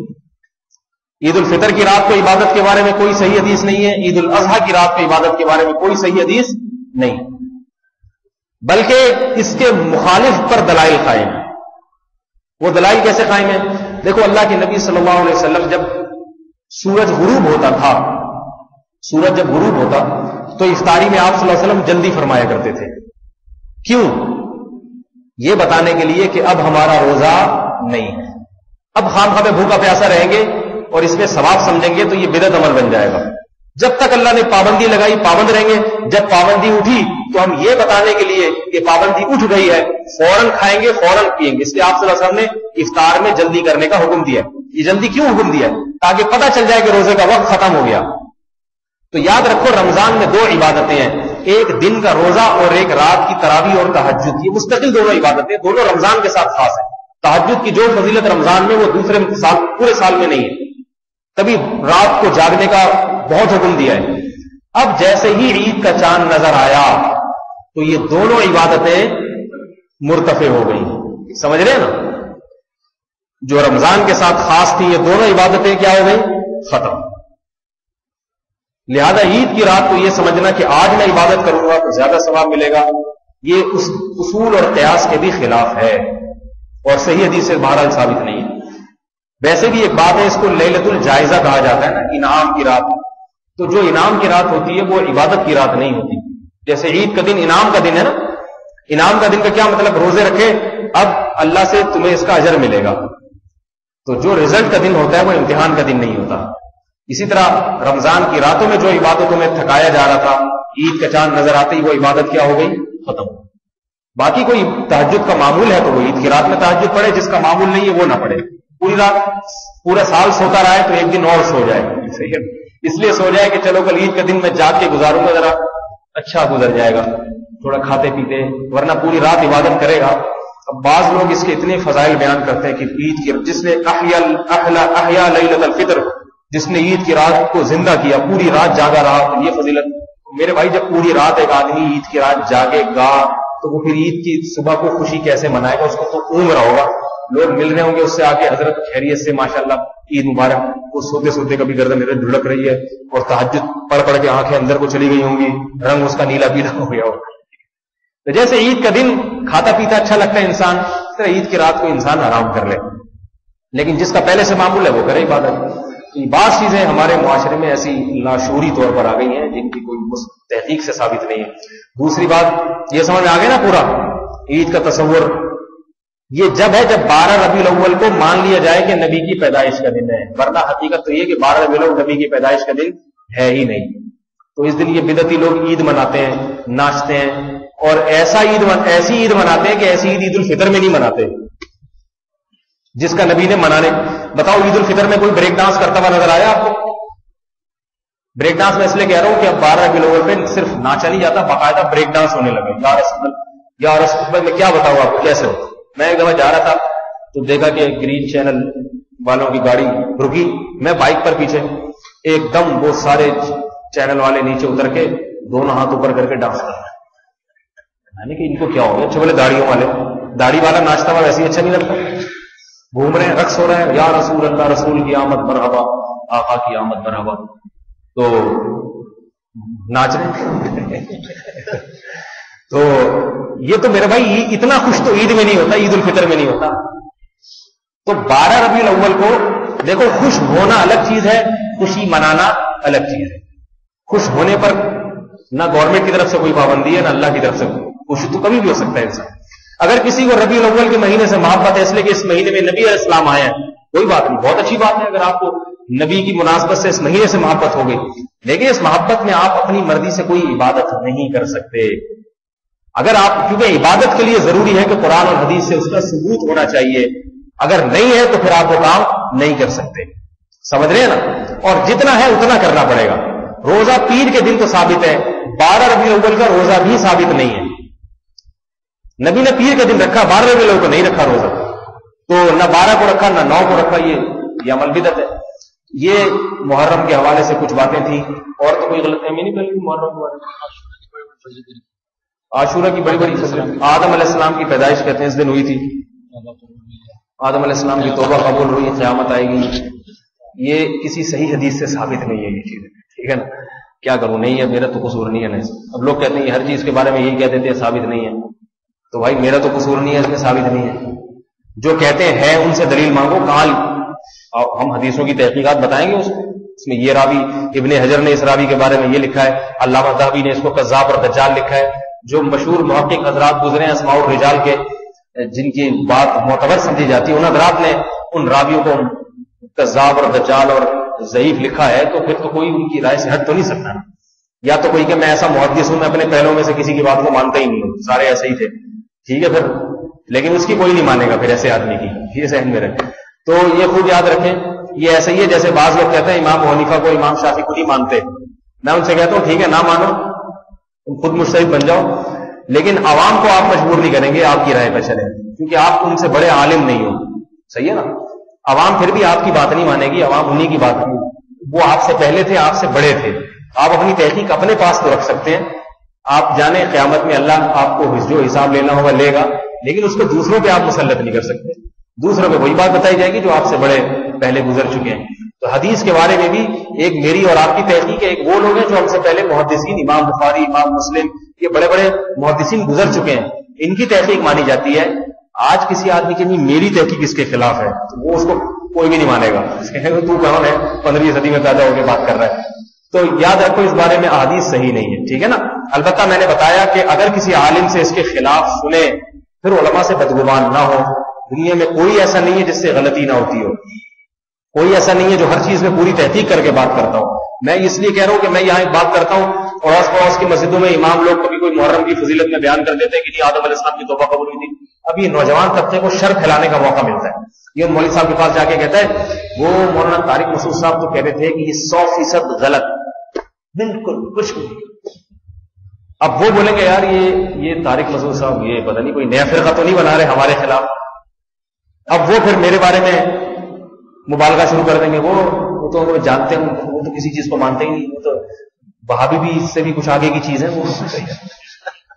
عید الفطر کی رات کو عبادت کے بارے میں کوئی صحیح حدیث نہیں ہے، عید الاضحیٰ کی رات کو عبادت کے بارے میں کوئی صحیح حدیث نہیں۔ بلکہ اس کے مخالف پر دلائل قائم ہے وہ دلائل کیسے قائم ہے دیکھو اللہ کے نبی صلی اللہ علیہ وسلم جب سورج غروب ہوتا تھا، سورج جب غروب ہوتا تو افطاری میں آپ صلی اللہ علیہ وسلم جلدی فرمایا کرتے تھے۔ کیوں؟ یہ بتانے کے لیے کہ اب ہمارا روزہ نہیں ہے۔ اب خام خواہ بھوکا پیاسا رہیں گے اور اس میں ثواب سمجھیں گے تو یہ بدت عمل بن جائے گا۔ جب تک اللہ نے پابندی لگائی، پابند رہیں گے۔ جب پابندی اٹھی تو ہم یہ بتانے کے لیے کہ پابندی اٹھ گئی ہے، فوراً کھائیں گے، فوراً پیئیں گے۔ اس لیے آپ صلی اللہ علیہ وسلم نے افطار میں جلدی کرنے کا حکم دیا یہ جلدی کیوں حکم دیا تاکہ پتہ چل جائے کہ روزے کا وقت ختم ہو گیا۔ تو یاد رکھو، رمضان میں دو عبادتیں ہیں۔ ایک دن کا روزہ اور ایک رات کی تراوی اور تحجد یہ مستقل دونوں عبادتیں، دونوں رمضان کے ساتھ خاص ہیں۔ تحجد کی جو فضیلت رمضان میں، وہ دوسرے سال پورے سال میں نہیں ہے۔ تبھی رات کو جاگنے کا بہت حکم دیا ہے۔ اب جیسے ہی عید کا چاند نظر آیا، تو یہ دونوں عبادتیں مرتفع ہو گئی سمجھ رہے ہیں نا؟ جو رمضان کے ساتھ خاص تھی، یہ دونوں عبادتیں کیا ہو گئی ختم۔ لہذا عید کی رات کو یہ سمجھنا کہ آج میں عبادت کروں گا تو زیادہ ثواب ملے گا۔ یہ اس اصول اور قیاس کے بھی خلاف ہے۔ اور صحیح حدیث سے بہرحال ثابت نہیں ہے۔ ویسے بھی ایک بات ہے، اس کو للت الجائزہ کہا جاتا ہے نا، انعام کی رات۔ تو جو انعام کی رات ہوتی ہے، وہ عبادت کی رات نہیں ہوتی۔ جیسے عید کا دن انعام کا دن ہے نا، انعام کا دن کا کیا مطلب؟ روزے رکھے، اب اللہ سے تمہیں اس کا اجر ملے گا۔ تو جو ریزلٹ کا دن ہوتا ہے، وہ امتحان کا دن نہیں ہوتا۔ اسی طرح رمضان کی راتوں میں جو عبادتوں میں تھکایا جا رہا تھا، عید کا چاند نظر آتے ہی وہ عبادت کیا ہو گئی؟ ختم۔ باقی کوئی تحجد کا معمول ہے تو وہ عید کی رات میں تحجد پڑے جس کا معمول نہیں ہے، وہ نہ پڑے پوری رات پورا سال سوتا رہا ہے تو ایک دن اور سو جائے صحیح ہے۔ اس لیے سو جائے کہ چلو کل عید کا دن میں جاگ کے گزاروں گا ذرا اچھا گزر جائے گا۔ تھوڑا کھاتے پیتے ورنہ پوری رات عبادت کرے گا۔ اب بعض لوگ اس کے اتنے فضائل بیان کرتے ہیں کہ عید کی جس نے احیا الفطر جس نے عید کی رات کو زندہ کیا پوری رات جاگا رہا تو یہ فضیلت میرے بھائی جب پوری رات ایک آدمی عید کی رات جاگے گا تو وہ پھر عید کی صبح کو خوشی کیسے منائے گا؟ اس کو تو عمر ہوگا۔ لوگ مل رہے ہوں گے اس سے آ کے حضرت خیریت سے ماشاء اللہ عید مبارک، وہ سوتے سوتے کبھی گردن میرے دھڑک رہی ہے اور تحجد پڑھ پڑھ کے آنکھیں اندر کو چلی گئی ہوں گی، رنگ اس کا نیلا پیلا ہو گیا ہوگا تو جیسے عید کا دن کھاتا پیتا اچھا لگتا ہے انسان طرح عید کی رات کو انسان آرام کر لے۔ لیکن جس کا پہلے سے معمول ہے وہ کرے عبادت۔ بعض چیزیں ہمارے معاشرے میں ایسی لاشوری طور پر آ گئی ہیں جن کی کوئی تحقیق سے ثابت نہیں ہے۔ دوسری بات، یہ سمجھ میں آ گیا نا پورا؟ عید کا تصور یہ جب ہے جب بارہ ربی الاول کو مان لیا جائے کہ نبی کی پیدائش کا دن ہے۔ ورنہ حقیقت تو یہ کہ بارہ ربی الاول نبی کی پیدائش کا دن ہے ہی نہیں۔ تو اس دن یہ بدتی لوگ عید مناتے ہیں، ناچتے ہیں اور ایسا عید ایسی عید مناتے ہیں کہ ایسی عید عید الفطر میں نہیں مناتے۔ جس کا نبی نے منانے، بتاؤ عید الفطر میں کوئی بریک ڈانس کرتا ہوا نظر آیا آپ کو؟ بریک ڈانس میں اس لیے کہہ رہا ہوں کہ اب بارہ ربی الاول پہ صرف ناچا نہیں جاتا، باقاعدہ بریک ڈانس ہونے لگے۔ یا رسول یا رسول میں کیا بتاؤں آپ کو؟ کیسے ہوتا؟ میں ایک دفعہ جا رہا تھا تو دیکھا کہ گرین چینل والوں کی گاڑی رکی۔ میں بائک پر پیچھے ایک دم وہ سارے چینل والے نیچے اتر کے دونوں ہاتھ اوپر کر کے ڈانس کر رہے میں نے یعنی کہ ان کو کیا ہو گیا؟ اچھا بولے داڑیوں والے۔ داڑھی والا ناچتا ہوا ویسے ہی اچھا نہیں لگتا۔ گھوم رہے ہیں، رقص ہو رہا ہے۔ یا رسول اللہ، رسول کی آمد، مرحبا۔ آقا کی آمد، مرحبا۔ تو ناچ رہے تو یہ تو میرے بھائی اتنا خوش تو عید میں نہیں ہوتا، عید الفطر میں نہیں ہوتا۔ تو بارہ ربیع الاول کو دیکھو، خوش ہونا الگ چیز ہے، خوشی منانا الگ چیز ہے۔ خوش ہونے پر نہ گورنمنٹ کی طرف سے کوئی پابندی ہے، نہ اللہ کی طرف سے خوش تو کبھی بھی ہو سکتا ہے انسان۔ اگر کسی کو ربیع الاول کے مہینے سے محبت ہے اس لیے کہ اس مہینے میں نبی علیہ السلام آئے ہیں، کوئی بات نہیں، بہت اچھی بات ہے۔ اگر آپ کو نبی کی مناسبت سے اس مہینے سے محبت ہو گئی، لیکن اس محبت میں آپ اپنی مرضی سے کوئی عبادت نہیں کر سکتے۔ اگر آپ کیونکہ عبادت کے لیے ضروری ہے کہ قرآن اور حدیث سے اس کا ثبوت ہونا چاہیے، اگر نہیں ہے تو پھر آپ وہ کام نہیں کر سکتے۔ سمجھ رہے ہیں نا؟ اور جتنا ہے اتنا کرنا پڑے گا۔ روزہ پیر کے دن تو ثابت ہے، بارہ ربی الاول کا روزہ بھی ثابت نہیں ہے۔ نبی نے پیر کا دن رکھا، بارہ ربی الاول کو نہیں رکھا روزہ۔ تو نہ بارہ کو رکھا، نہ نو کو رکھا، یہ یہ عمل بدت ہے۔ یہ محرم کے حوالے سے کچھ باتیں تھیں اور تو کوئی غلط فہمی نہیں پہلے محرم کے بارے عاشورہ کی بڑی بڑی آدم علیہ السلام کی پیدائش کہتے ہیں، اس دن ہوئی تھی. آدم علیہ السلام کی توبہ قبول ہوئی، قیامت آئے گی. یہ کسی صحیح حدیث سے ثابت نہیں ہے یہ چیز. ٹھیک ہے نا؟ کیا کروں؟ نہیں ہے، میرا تو قصور نہیں ہے نا اب لوگ کہتے ہیں ہر چیز کے بارے میں یہی کہہ دیتے ہیں ثابت نہیں ہے. تو بھائی، میرا تو قصور نہیں ہے، اس میں ثابت نہیں ہے. جو کہتے ہیں، ان سے دلیل مانگو کال ہم حدیثوں کی تحقیقات بتائیں گے اس کو اس میں یہ راوی ابن حجر نے اس راوی کے بارے میں یہ لکھا ہے، علامہ دہبی نے اس کو قذاب اور دجال لکھا ہے. جو مشہور محقق حضرات گزرے ہیں اسماع الرجال کے، جن کی بات معتبر سمجھی جاتی ہے ان حضرات نے ان راویوں کو کذاب اور دجال اور ضعیف لکھا ہے، تو پھر تو کوئی ان کی رائے سے ہٹ تو نہیں سکتا۔ یا تو کوئی کہ میں ایسا محدث ہوں، میں اپنے پہلوں میں سے کسی کی بات کو مانتا ہی نہیں ہوں۔ سارے ایسے ہی تھے۔ ٹھیک ہے پھر۔ لیکن اس کی کوئی نہیں مانے گا پھر ایسے آدمی کی۔ یہ ذہن میں رکھے تو یہ خود یاد رکھیں، یہ ایسا ہی ہے جیسے بعض لوگ کہتے ہیں، امام حنیفہ کو امام شافی کو نہیں مانتے۔ میں ان سے کہتا ہوں، ٹھیک ہے، نہ مانو۔ تم خود مستحد بن جاؤ۔ لیکن عوام کو آپ مجبور نہیں کریں گے، آپ کی رائے پہ چلیں۔ کیونکہ آپ ان سے بڑے عالم نہیں ہو۔ صحیح ہے نا؟ عوام پھر بھی آپ کی بات نہیں مانے گی، عوام انہیں کی بات نہیں۔ وہ آپ سے پہلے تھے، آپ سے بڑے تھے۔ آپ اپنی تحقیق اپنے پاس تو رکھ سکتے ہیں۔ آپ جانے قیامت میں اللہ آپ کو جو حساب لینا ہوگا، لے گا۔ لیکن اس کو دوسروں پہ آپ مسلط نہیں کر سکتے۔ دوسروں پہ وہی بات بتائی جائے گی جو آپ سے بڑے پہلے گزر چکے ہیں۔ تو حدیث کے بارے میں بھی ایک میری اور آپ کی تحقیق ہے، ایک وہ لوگ ہیں جو ہم سے پہلے محدثین، امام بخاری، امام مسلم، یہ بڑے بڑے محدثین گزر چکے ہیں۔ ان کی تحقیق مانی جاتی ہے۔ آج کسی آدمی کی نہیں میری تحقیق اس کے خلاف ہے تو وہ اس کو کوئی بھی نہیں مانے گا۔ تو کون ہے؟ پندرہویں صدی میں پیدا ہو کے بات کر رہا ہے۔ تو یاد رکھو، اس بارے میں حدیث صحیح نہیں ہے، ٹھیک ہے نا؟ البتہ میں نے بتایا کہ اگر کسی عالم سے اس کے خلاف سنے پھر علماء سے بدگمان نہ ہو دنیا میں کوئی ایسا نہیں ہے جس سے غلطی نہ ہوتی ہو۔ کوئی ایسا نہیں ہے جو ہر چیز میں پوری تحقیق کر کے بات کرتا ہوں میں اس لیے کہہ رہا ہوں کہ میں یہاں ایک بات کرتا ہوں اور آس پڑوس کی مسجدوں میں امام لوگ کبھی کوئی محرم کی فضیلت میں بیان کر دیتے ہیں کہ جی آدم علیہ السلام کی توبہ قبول ہوئی تھی۔ اب یہ نوجوان طبقے کو شر پھیلانے کا موقع ملتا ہے۔ یہ مولوی صاحب کے پاس جا کے کہتا ہے، وہ مولانا طارق مسعود صاحب تو کہہ رہے تھے کہ یہ سو فیصد غلط۔ بالکل، کچھ نہیں اب وہ بولیں گے یار یہ یہ طارق مسعود صاحب، یہ پتہ نہیں کوئی نیا فرقہ تو نہیں بنا رہے ہمارے خلاف۔ اب وہ پھر میرے بارے میں مبالغہ شروع کر دیں گے، وہ وہ تو جانتے ہیں، وہ تو کسی چیز کو مانتے ہی نہیں، وہ تو بہابی بھی اس سے بھی کچھ آگے کی چیز ہے، وہ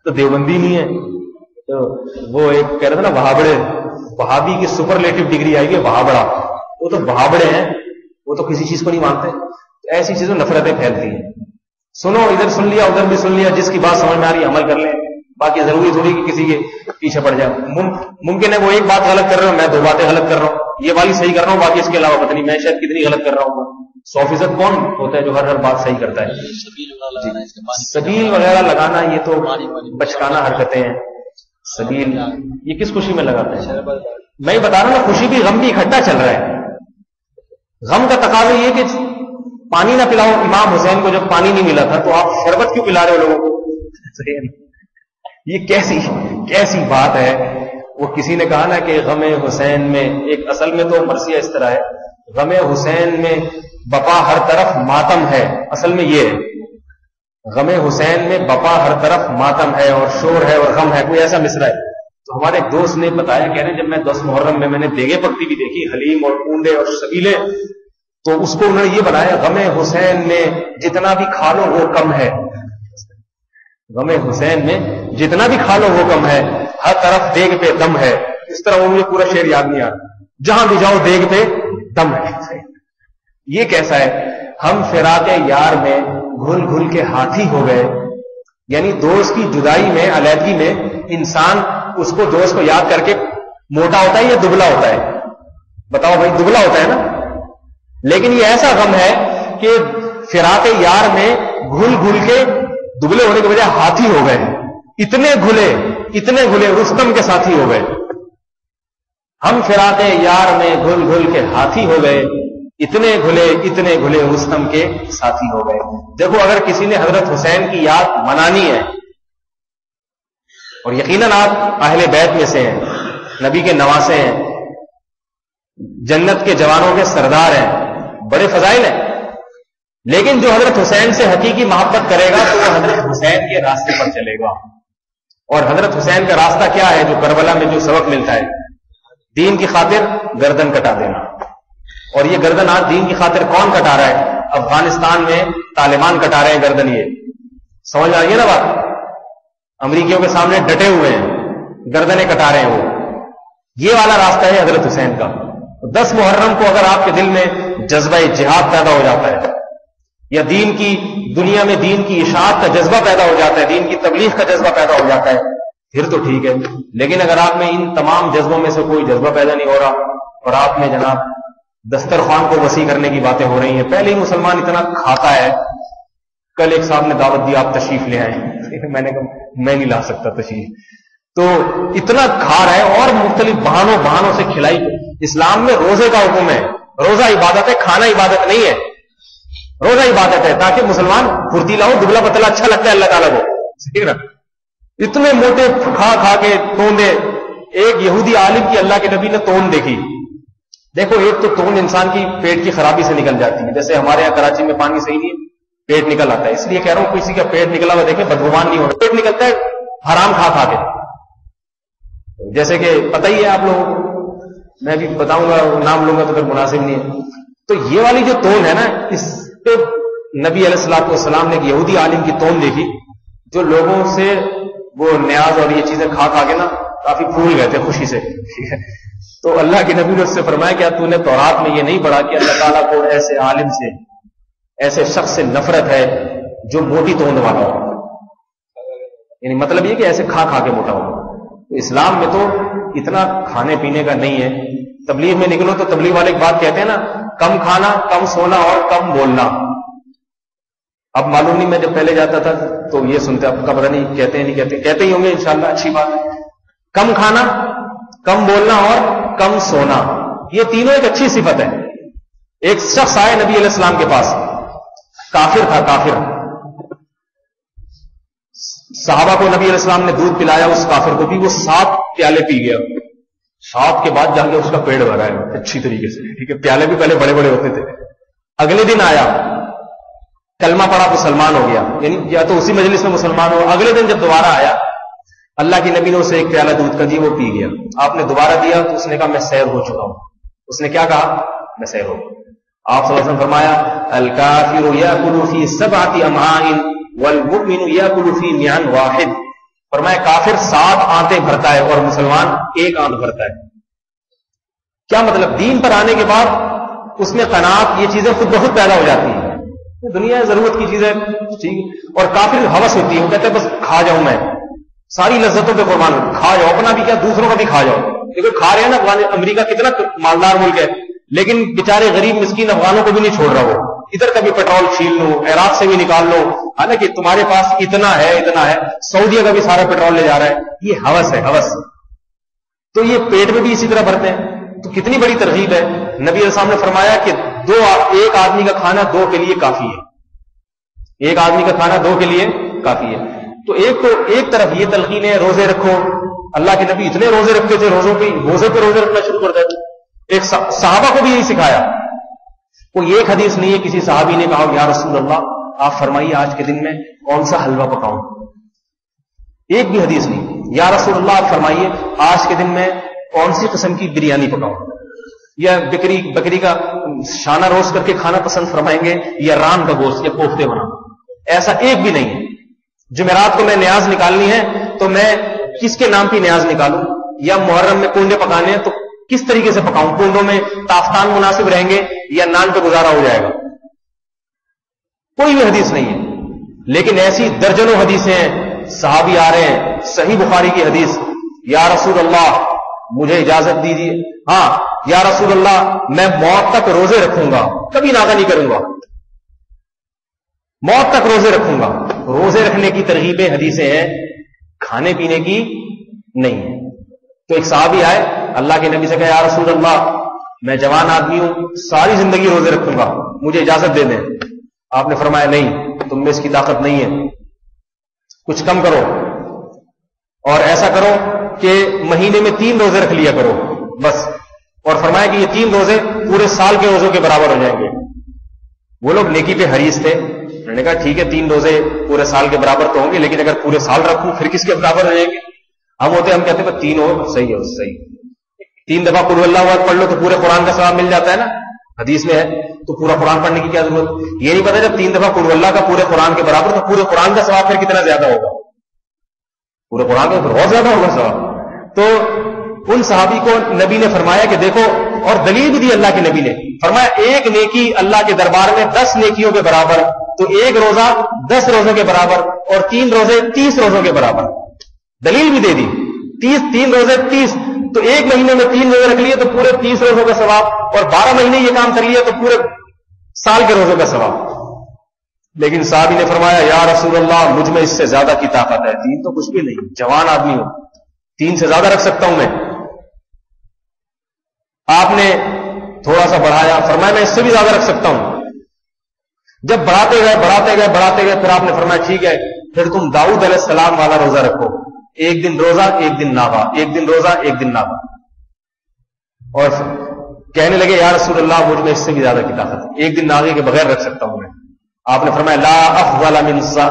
تو دیوبندی نہیں ہے۔ تو وہ ایک کہہ رہے تھے نا بہابڑے بہابی کی سپرلیٹو ڈگری آئی ہے بہابڑا وہ تو بہابڑے ہیں، وہ تو کسی چیز کو نہیں مانتے۔ ایسی چیزوں نفرتیں پھیلتی ہیں۔ سنو، ادھر سن لیا، ادھر بھی سن لیا، جس کی بات سمجھ میں آ رہی ہے، عمل کر لیں۔ باقی ضروری تھوڑی کہ کسی کے پیچھے پڑ جائے۔ ممکن ہے وہ ایک بات غلط کر رہا ہوں میں دو باتیں غلط کر رہا ہوں۔ یہ والی صحیح کر رہا ہوں باقی اس کے علاوہ پتہ نہیں میں شاید کتنی غلط کر رہا ہوں۔ سو فیصد کون ہوتا ہے جو ہر ہر بات صحیح کرتا ہے؟ سبیل وغیرہ لگانا یہ تو بچکانا حرکتیں ہیں۔ سبیل یہ کس خوشی میں لگاتے ہیں؟ میں بتا رہا ہوں خوشی بھی غم بھی اکٹھا چل رہا ہے۔ غم کا تقاضا یہ کہ پانی نہ پلاؤ۔ امام حسین کو جب پانی نہیں ملا تھا تو آپ شربت کیوں پلا رہے ہو لوگوں کو؟ یہ کیسی کیسی بات ہے؟ وہ کسی نے کہا نا کہ غم حسین میں، ایک اصل میں تو مرثیہ اس طرح ہے، غم حسین میں بپا ہر طرف ماتم ہے، اصل میں یہ ہے۔ غم حسین میں بپا ہر طرف ماتم ہے اور شور ہے اور غم ہے، کوئی ایسا مصرا ہے؟ تو ہمارے ایک دوست نے بتایا، کہہ رہے جب میں دس محرم میں میں نے دیگے پکتی بھی دیکھی، حلیم اور کنڈے اور شبیلے تو اس کو انہوں نے یہ بنایا، غم حسین میں جتنا بھی کھا لو وہ کم ہے۔ غم حسین میں جتنا بھی کھا لو وہ کم ہے، ہر طرف دیگ پہ دم ہے۔ اس طرح وہ مجھے پورا شعر یاد نہیں آتا۔ جہاں بھی جاؤ دیگ پہ دم ہے۔ یہ کیسا ہے؟ ہم فراق یار میں گھل گھل کے ہاتھی ہو گئے۔ یعنی دوست کی جدائی میں، علیحدگی میں انسان اس کو دوست کو یاد کر کے موٹا ہوتا ہے یا دبلا ہوتا ہے؟ بتاؤ بھائی، دبلا ہوتا ہے نا؟ لیکن یہ ایسا غم ہے کہ فراق یار میں گھل گھل کے دبلے ہونے کی وجہ ہاتھی ہو گئے۔ اتنے گھلے اتنے گھلے رستم کے ساتھی ہو گئے۔ ہم فراق یار میں گھل گھل کے ہاتھی ہو گئے۔ اتنے گھلے اتنے گھلے رستم کے ساتھی ہو گئے۔ دیکھو، اگر کسی نے حضرت حسین کی یاد منانی ہے، اور یقیناً آپ اہل بیت میں سے ہیں، نبی کے نواسے ہیں، جنت کے جوانوں کے سردار ہیں، بڑے فضائل ہیں۔ لیکن جو حضرت حسین سے حقیقی محبت کرے گا تو وہ حضرت حسین کے راستے پر چلے گا۔ اور حضرت حسین کا راستہ کیا ہے جو کربلا میں جو سبق ملتا ہے؟ دین کی خاطر گردن کٹا دینا۔ اور یہ گردن آج دین کی خاطر کون کٹا رہا ہے؟ افغانستان میں طالبان کٹا رہے ہیں گردن یہ۔ سمجھ آ رہی ہے نا بات؟ امریکیوں کے سامنے ڈٹے ہوئے ہیں۔ گردنیں کٹا رہے ہیں وہ۔ یہ والا راستہ ہے حضرت حسین کا۔ دس محرم کو اگر آپ کے دل میں جذبہ جہاد پیدا ہو جاتا ہے یا دین کی دنیا میں دین کی اشاعت کا جذبہ پیدا ہو جاتا ہے، دین کی تبلیغ کا جذبہ پیدا ہو جاتا ہے۔ پھر تو ٹھیک ہے، لیکن اگر آپ میں ان تمام جذبوں میں سے کوئی جذبہ پیدا نہیں ہو رہا اور آپ میں جناب دسترخوان کو وسیع کرنے کی باتیں ہو رہی ہیں، پہلے ہی مسلمان اتنا کھاتا ہے۔ کل ایک صاحب نے دعوت دی، آپ تشریف لے آئے۔ میں نے کہا، میں نہیں لا سکتا تشریف۔ تو اتنا کھا رہا ہے اور مختلف بہانوں بہانوں سے کھلائی۔ اسلام میں روزے کا حکم ہے، روزہ عبادت ہے، کھانا عبادت نہیں ہے۔ روزہ عبادت ہے تاکہ مسلمان پھرتی لاؤ، دبلا پتلا اچھا لگتا ہے اللہ تعالیٰ کو۔ نا؟ اتنے موٹے کھا کھا کے توندے، ایک یہودی عالم کی اللہ کے نبی نے تون دیکھی۔ دیکھو، ایک تو تون انسان کی پیٹ کی خرابی سے نکل جاتی ہے۔ جیسے ہمارے یہاں کراچی میں پانی صحیح نہیں، پیٹ نکل آتا ہے۔ اس لیے کہہ رہا ہوں کسی کا پیٹ نکلا ہوا دیکھیں بدگمان نہیں ہوتا پیٹ نکلتا ہے، حرام کھا کھا کے۔ جیسے کہ پتہ ہی ہے آپ لوگ میں بھی بتاؤں گا، نام لوں گا تو پھر مناسب نہیں ہے۔ تو یہ والی جو تون ہے نا، اس پہ نبی علیہ السلاط والسلام نے ایک یہودی عالم کی تون دیکھی، جو لوگوں سے وہ نیاز اور یہ چیزیں کھا کھا کے نا کافی پھول گئے تھے خوشی سے۔ تو اللہ کے نبی نے اس سے فرمایا کیا تو نے تورات میں یہ نہیں پڑھا کہ اللہ تعالیٰ کو ایسے عالم سے، ایسے شخص سے نفرت ہے جو موٹی توند والا ہو۔ یعنی مطلب یہ کہ ایسے کھا کھا کے موٹا ہوگا تو اسلام میں تو اتنا کھانے پینے کا نہیں ہے۔ تبلیغ میں نکلو تو تبلیغ والے ایک بات کہتے ہیں نا، کم کھانا، کم سونا اور کم بولنا۔ اب معلوم نہیں میں جب پہلے جاتا تھا تو یہ سنتے، اب کا پتہ نہیں کہتے ہیں، نہیں کہتے۔ کہتے ہی ہوں گے انشاءاللہ، اچھی بات ہے۔ کم کھانا، کم بولنا اور کم سونا۔ یہ تینوں ایک اچھی صفت ہے۔ ایک شخص آئے نبی علیہ السلام کے پاس۔ کافر تھا، کافر۔ صحابہ کو نبی علیہ السلام نے دودھ پلایا، اس کافر کو بھی وہ سات پیالے پی گیا۔ سات کے بعد جا کے اس کا پیڑ بھرا ہے۔ اچھی طریقے سے۔ ٹھیک ہے؟ پیالے بھی پہلے بڑے بڑے ہوتے تھے۔ اگلے دن آیا۔ کلمہ پڑا مسلمان ہو گیا۔ یعنی یا تو اسی مجلس میں مسلمان ہو۔ اگلے دن جب دوبارہ آیا، اللہ کی نبی نے اسے ایک پیالہ دودھ کا دیا وہ پی گیا۔ آپ نے دوبارہ دیا تو اس نے کہا، میں سیر ہو چکا ہوں۔ اس نے کیا کہا؟ میں سیر ہو آپ صلی اللہ علیہ وسلم فرمایا الکافر یا کلوفی سب آتی والمؤمن یا کلوفی میان واحد۔ فرمایا کافر سات آنتے بھرتا ہے اور مسلمان ایک آنت بھرتا ہے۔ کیا مطلب دین پر آنے کے بعد اس میں قناعت یہ چیزیں خود بخود پیدا ہو جاتی ہیں؟ دنیا ضرورت کی چیز ہے، ٹھیک اور کافی حوث ہوتی ہے، وہ کہتے ہیں بس کھا جاؤں میں۔ ساری لذتوں پہ قربان کھا جاؤ، اپنا بھی کیا، دوسروں کا بھی کھا جاؤ۔ کیونکہ کھا رہے ہیں نا امریکہ کتنا مالدار ملک ہے، لیکن بےچارے غریب مسکین افغانوں کو بھی نہیں چھوڑ رہا وہ۔ ادھر کا بھی پیٹرول چھیل لو، عراق سے بھی نکال لو۔ حالانکہ تمہارے پاس اتنا ہے اتنا ہے۔ سعودیہ کا بھی سارا پیٹرول لے جا رہا ہے۔ یہ ہوس ہے ہوس تو یہ پیٹ میں بھی اسی طرح بھرتے ہیں۔ تو کتنی بڑی ترغیب ہے۔ نبی السلام نے فرمایا کہ دو ایک آدمی کا کھانا دو کے لیے کافی ہے۔ ایک آدمی کا کھانا دو کے لیے کافی ہے۔ تو ایک تو ایک طرف یہ تلقین ہے، روزے رکھو۔ اللہ کے نبی اتنے روزے رکھتے تھے، روزوں پہ روزے پہ روزے رکھنا شروع کر دیتے۔ ایک صحابہ کو بھی یہی سکھایا۔ کوئی ایک حدیث نہیں ہے، کسی صحابی نے کہا، یا رسول اللہ، آپ فرمائیے آج کے دن میں کون سا حلوہ پکاؤں؟ ایک بھی حدیث نہیں۔ یا رسول اللہ، آپ فرمائیے آج کے دن میں کون سی قسم کی بریانی پکاؤں؟ یا بکری بکری کا شانہ روز کر کے کھانا پسند فرمائیں گے یا رام کا گوشت یا کوفتے بنا۔ ایسا ایک بھی نہیں۔ ہے جمعرات کو میں نیاز نکالنی ہے تو میں کس کے نام کی نیاز نکالوں؟ یا محرم میں کنڈے پکانے ہیں تو کس طریقے سے پکاؤں؟ کنڈوں میں تافتان مناسب رہیں گے یا نان پہ گزارا ہو جائے گا؟ کوئی بھی حدیث نہیں ہے۔ لیکن ایسی درجنوں حدیثیں ہیں، صحابی آ رہے ہیں، صحیح بخاری کی حدیث، یا رسول اللہ، مجھے اجازت دیجیے ہاں یا رسول اللہ، میں موت تک روزے رکھوں گا۔ کبھی ناگا نہیں کروں گا۔ موت تک روزے رکھوں گا۔ روزے رکھنے کی ترغیبیں حدیثیں ہیں، کھانے پینے کی نہیں ہے تو ایک صحابی آئے، اللہ کے نبی سے کہا، یا رسول اللہ، میں جوان آدمی ہوں، ساری زندگی روزے رکھوں گا، مجھے اجازت دے دیں۔ آپ نے فرمایا، نہیں، تم میں اس کی طاقت نہیں ہے۔ کچھ کم کرو۔ اور ایسا کرو کہ مہینے میں تین روزے رکھ لیا کرو، بس۔ اور فرمایا کہ یہ تین روزے پورے سال کے روزوں کے برابر ہو جائیں گے۔ وہ لوگ نیکی پہ حریص تھے۔ میں نے کہا، ٹھیک ہے، تین روزے پورے سال کے برابر تو ہوں گے، لیکن اگر پورے سال رکھوں، پھر کس کے برابر ہو جائیں گے؟ ہم ہوتے ہم کہتے ہیں تین ہو صحیح ہو صحیح۔ تین دفعہ قرو اللہ پڑھ لو تو پورے قرآن کا ثواب مل جاتا ہے نا۔ حدیث میں ہے، تو پورا قرآن پڑھنے کی کیا ضرورت؟ یہ نہیں پتا جب تین دفعہ قرو اللہ کا پورے قرآن کے برابر تو پورے قرآن کا ثواب پھر کتنا زیادہ ہوگا؟ پورے قرآن کا بہت زیادہ ہوگا ثواب۔ تو ان صحابی کو نبی نے فرمایا کہ دیکھو، اور دلیل بھی دی اللہ کے نبی نے۔ فرمایا، ایک نیکی اللہ کے دربار میں دس نیکیوں کے برابر، تو ایک روزہ دس روزوں کے برابر، اور تین روزے تیس روزوں کے برابر۔ دلیل بھی دے دی۔ تیس، تین روزے، تیس۔ تو ایک مہینے میں تین روزے رکھ لیے تو پورے تیس روزوں کا ثواب اور بارہ مہینے یہ کام کر لیے تو پورے سال کے روزوں کا ثواب۔ لیکن صحابی نے فرمایا، یا رسول اللہ، مجھ میں اس سے زیادہ کی طاقت ہے۔ تین تو کچھ بھی نہیں، جوان آدمی ہوں تین سے زیادہ رکھ سکتا ہوں میں۔ آپ نے تھوڑا سا بڑھایا، فرمایا، میں اس سے بھی زیادہ رکھ سکتا ہوں۔ جب بڑھاتے گئے بڑھاتے گئے بڑھاتے گئے، پھر آپ نے فرمایا، ٹھیک ہے، پھر تم داؤد علیہ السلام والا روزہ رکھو۔ ایک دن روزہ ایک دن ناوا ایک دن روزہ ایک دن ناوا اور کہنے لگے یا رسول اللہ مجھ میں اس سے بھی زیادہ کی طاقت ایک دن ناوے کے بغیر رکھ سکتا ہوں میں آپ نے فرمایا لا افضل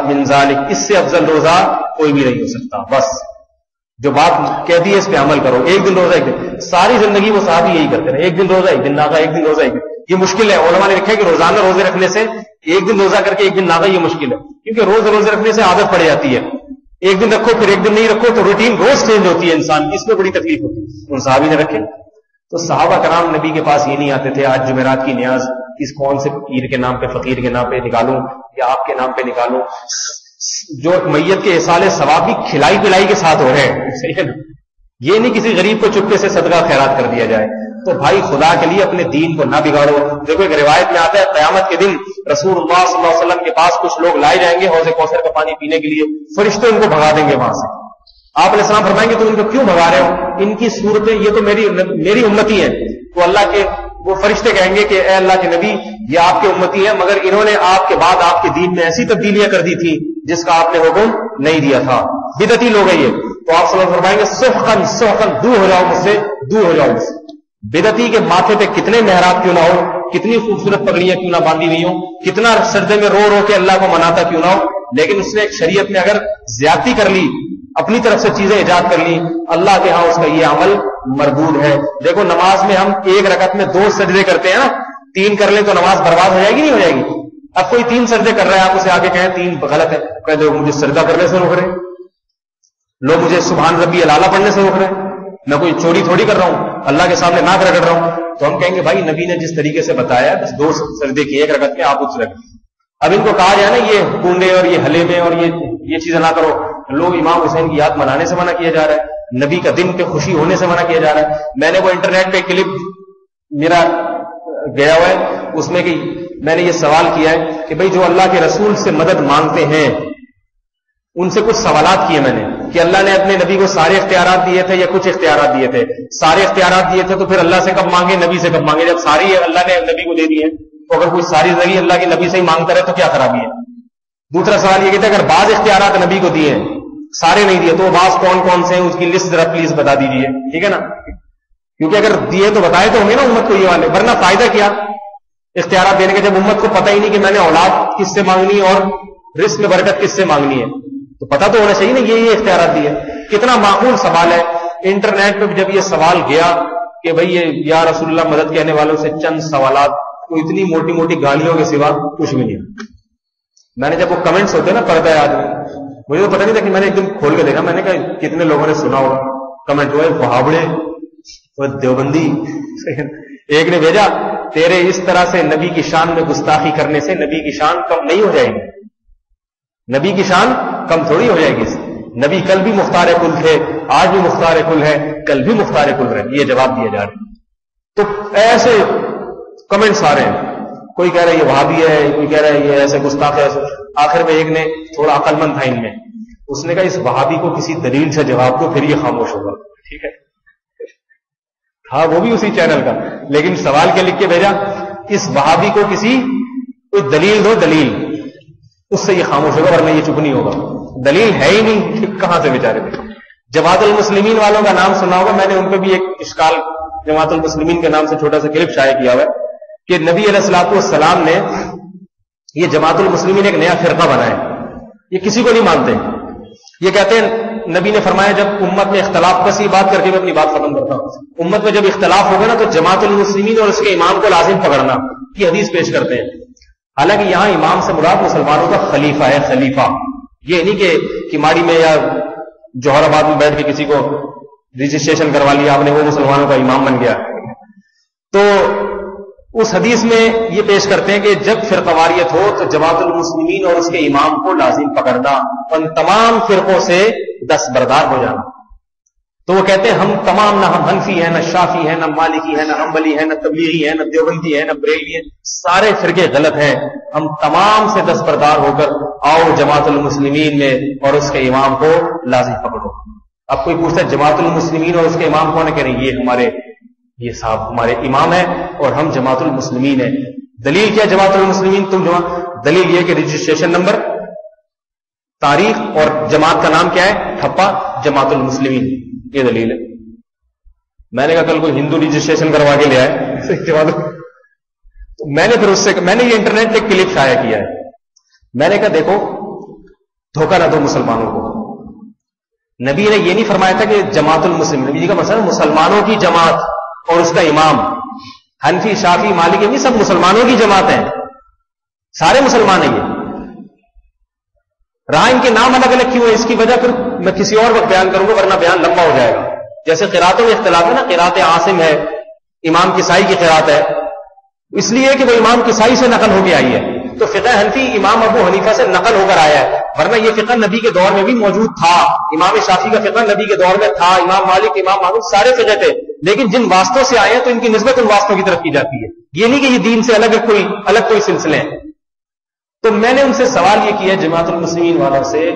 من ذالک اس سے افضل روزہ کوئی بھی نہیں ہو سکتا بس جو بات کہتی ہے اس پہ عمل کرو ایک دن روزہ ایک دن ساری زندگی وہ صاحب یہی کرتے رہے ایک دن روزہ ایک دن ناگا ایک دن روزہ ایک دن یہ مشکل ہے علماء نے لکھا ہے کہ روزانہ روزے رکھنے سے ایک دن روزہ کر کے ایک دن ناگا یہ مشکل ہے کیونکہ روز روزے رکھنے سے عادت پڑ جاتی ہے ایک دن رکھو، پھر ایک دن نہیں رکھو، تو روٹین روز چینج ہوتی ہے انسان کی، اس میں بڑی تکلیف ہوتی ہے۔ ان صحابی نے رکھے۔ تو صحابہ کرام نبی کے پاس یہ نہیں آتے تھے، آج جمعرات کی نیاز کس کون سے پیر کے نام پہ، فقیر کے نام پہ نکالوں یا آپ کے نام پہ نکالوں۔ جو میت کے احسال ثواب بھی کھلائی پلائی کے ساتھ ہو رہے ہیں۔ صحیح ہے نا؟ یہ نہیں کسی غریب کو چپکے سے صدقہ خیرات کر دیا جائے۔ تو بھائی خدا کے لیے اپنے دین کو نہ بگاڑو۔ دیکھو ایک روایت میں آتا ہے، قیامت کے دن رسول اللہ صلی اللہ علیہ وسلم کے پاس کچھ لوگ لائے جائیں گے حوض کوثر کا پانی پینے کے لیے، فرشتے ان کو بھگا دیں گے وہاں سے۔ آپ علیہ السلام فرمائیں گے تو ان کو کیوں بھگا رہے ہو؟ ان کی صورتیں، یہ تو میری میری امتی ہے تو اللہ کے، وہ فرشتے کہیں گے کہ اے اللہ کے نبی، یہ آپ کے امتی ہیں، مگر انہوں نے آپ کے بعد آپ کے دین میں ایسی تبدیلیاں کر دی تھی جس کا آپ نے حکم نہیں دیا تھا۔ بدتی لوگ ہے۔ یہ تو آپ صلی اللہ فرمائیں گے سوکھن سوکھن دور ہو جاؤ مجھ سے دور ہو جاؤ مجھ سے۔ بدتی کے ماتھے پہ کتنے محراب کیوں نہ ہو، کتنی خوبصورت پگڑیاں کیوں نہ باندھی ہوئی ہوں، کتنا سردے میں رو رو کے اللہ کو مناتا کیوں نہ ہو۔ لیکن اس نے ایک شریعت میں اگر زیادتی کر لی، اپنی طرف سے چیزیں ایجاد کر لی، اللہ کے ہاں اس کا یہ عمل مردود ہے۔ دیکھو، نماز میں ہم ایک رکعت میں دو سجدے کرتے ہیں نا، تین کر لیں تو نماز برباد ہو جائے گی، نہیں ہو جائے گی؟ اب کوئی تین سجدے کر رہا ہے، آپ اسے آگے کہیں، تین غلط ہے کہ لوگ مجھے سجدہ کرنے سے روک رہے لوگ مجھے سبحان ربی اللہ پڑھنے سے روک رہے ہیں۔ میں کوئی چوری تھوڑی کر رہا ہوں، اللہ کے سامنے نہ کر رہا ہوں۔ تو ہم کہیں گے، بھائی، نبی نے جس طریقے سے بتایا، بس دو سجدے کی ایک رکعت میں آپ اس رکھ اب ان کو کہا جائے نا، یہ کنڈے اور یہ حلے میں اور یہ یہ چیزیں نہ کرو۔ لوگ امام حسین کی یاد منانے سے منع کیا جا رہا ہے، نبی کا دن پہ خوشی ہونے سے منع کیا جا رہا ہے۔ میں نے وہ انٹرنیٹ پہ کلپ میرا گیا ہوا ہے، اس میں کہ میں نے یہ سوال کیا ہے کہ بھئی جو اللہ کے رسول سے مدد مانگتے ہیں ان سے کچھ سوالات کیے میں نے کہ اللہ نے اپنے نبی کو سارے اختیارات دیے تھے یا کچھ اختیارات دیے تھے؟ سارے اختیارات دیے تھے تو پھر اللہ سے کب مانگے؟ نبی سے کب مانگے؟ جب ساری اللہ نے نبی کو دے دی ہے، تو اگر کوئی ساری زندگی اللہ کے نبی سے ہی مانگتا رہے تو کیا خرابی ہے؟ دوسرا سوال یہ کہتے ہیں اگر بعض اختیارات نبی کو دیے ہیں سارے نہیں دیے، تو وہ بعض کون کون سے ہیں؟ اس کی لسٹ ذرا پلیز بتا دیجیے ٹھیک ہے نا؟ کیونکہ اگر دیے تو بتائے تو ہوں گے نا امت کو یہ والے، ورنہ فائدہ کیا؟ اختیارات دینے کے جب امت کو پتہ ہی نہیں کہ میں نے اولاد کس سے مانگنی ہے اور رسک میں برکت کس سے مانگنی ہے۔ تو پتا تو ہونا چاہیے نا، یہ یہ اختیارات دیے کتنا معقول سوال ہے۔ انٹرنیٹ پہ جب یہ سوال گیا کہ بھئی یہ یا رسول اللہ مدد کہنے والوں سے چند سوالات، تو اتنی موٹی موٹی گالیوں کے سوا کچھ بھی نہیں میں نے جب وہ کمنٹس ہوتے نا، پڑھتا ہے آدمی مجھے تو پتا نہیں تھا کہ میں نے ایک دن کھول کے دیکھا۔ میں نے کہا، کتنے لوگوں نے سنا ہوگا۔ کمنٹ ہوئے، بہاوڑے دیوبندی۔ ایک نے بھیجا، تیرے اس طرح سے نبی کی شان میں گستاخی کرنے سے نبی کی شان کم نہیں ہو جائے گی۔ نبی کی شان کم تھوڑی ہو جائے گی نبی کل بھی مختار کل تھے آج بھی مختار کل ہے کل بھی مختار کل رہے۔ یہ جواب دیا جا رہے تو ایسے کمنٹس آ رہے ہیں۔ کوئی کہہ رہا ہے یہ وہاں بھی ہے کوئی کہہ رہا ہے یہ ایسے گستاخ ہے آخر میں ایک نے تھوڑا عقل مند تھا ان میں۔ اس نے کہا اس وہابی کو کسی دلیل سے جواب دو پھر یہ خاموش ہوگا۔ ٹھیک ہے۔ ہاں وہ بھی اسی چینل کا لیکن سوال کیا لکھ کے بھیجا۔ اس وہابی کو کسی کوئی دلیل دو دلیل۔ اس سے یہ خاموش ہوگا، ورنہ یہ چپ نہیں ہوگا۔ دلیل ہے ہی نہیں کہاں سے بیچارے تھے۔ جماعت المسلمین والوں کا نام سنا ہوگا۔ میں نے ان پہ بھی ایک اشکال جماعت المسلمین کے نام سے چھوٹا سا کلپ شائع کیا ہوا ہے کہ نبی علیہ السلاط والسلام نے یہ جماعت المسلمین ایک نیا فرقہ بنایا۔ یہ کسی کو نہیں مانتے۔ یہ کہتے ہیں، نبی نے فرمایا، جب امت میں اختلاف، بس یہ بات کر کے میں اپنی بات ختم کرتا ہوں۔ امت میں جب اختلاف ہوگا نا، تو جماعت المسلمین اور اس کے امام کو لازم پکڑنا کی حدیث پیش کرتے ہیں۔ حالانکہ یہاں امام سے مراد مسلمانوں کا خلیفہ ہے، خلیفہ۔ یہ نہیں کہ کماڑی میں یا جوہر آباد میں بیٹھ کے کسی کو رجسٹریشن کروا لیا، آپ نے وہ مسلمانوں کا امام بن گیا۔ تو اس حدیث میں یہ پیش کرتے ہیں کہ جب فرقواریت ہو تو جماعت المسلمین اور اس کے امام کو لازم پکڑنا، ان تمام فرقوں سے دستبردار ہو جانا۔ تو وہ کہتے ہیں، ہم تمام نہ ہم حنفی ہیں، نہ شافی ہیں، نہ مالکی ہیں، نہ حنبلی ہیں، نہ تبلیغی ہیں، نہ دیوبندی ہیں، نہ بریلی ہیں، سارے فرقے غلط ہیں۔ ہم تمام سے دستبردار ہو کر آؤ جماعت المسلمین میں اور اس کے امام کو لازم پکڑو۔ اب کوئی پوچھتا ہے، جماعت المسلمین اور اس کے امام کون ہے کہ نہیں یہ ہمارے، یہ صاحب ہمارے امام ہیں اور ہم جماعت المسلمین ہیں۔ دلیل کیا جماعت المسلمین؟ تم جماعت دلیل یہ کہ رجسٹریشن نمبر تاریخ اور جماعت کا نام کیا ہے؟ ٹھپا، جماعت المسلمین۔ یہ دلیل ہے۔ میں نے کہا کل کوئی ہندو رجسٹریشن کروا کے لیا ہے میں نے پھر اس سے میں نے یہ انٹرنیٹ پہ کلپ شائع کیا ہے۔ میں نے کہا دیکھو، دھوکہ نہ دو مسلمانوں کو۔ نبی نے یہ نہیں فرمایا تھا کہ جماعت المسلم نبی جی کا مسئلہ مسلمانوں کی جماعت اور اس کا امام۔ حنفی، شافی، مالک، یہ سب مسلمانوں کی جماعت ہیں۔ سارے مسلمان ہیں یہ۔ رہا ان کے نام الگ الگ کیوں ہے اس کی وجہ پھر میں کسی اور وقت بیان کروں گا ورنہ بیان لمبا ہو جائے گا۔ جیسے قراتوں میں اختلاف ہے نا قرات عاصم ہے، امام کسائی کی قرات ہے۔ اس لیے کہ وہ امام کسائی سے نقل ہو کے آئی ہے۔ تو فقہ حنفی امام ابو حنیفہ سے نقل ہو کر آیا ہے۔ ورنہ یہ فقہ نبی کے دور میں بھی موجود تھا۔ امام شافی کا فقہ نبی کے دور میں تھا، امام مالک، امام محمود، سارے فقہ تھے۔ لیکن جن واسطوں سے آئے ہیں تو ان کی نسبت ان واسطوں کی طرف کی جاتی ہے۔ یہ نہیں کہ یہ دین سے الگ کوئی الگ کوئی سلسلے ہیں تو میں نے ان سے سوال یہ کیا جماعت المسلمین والوں سے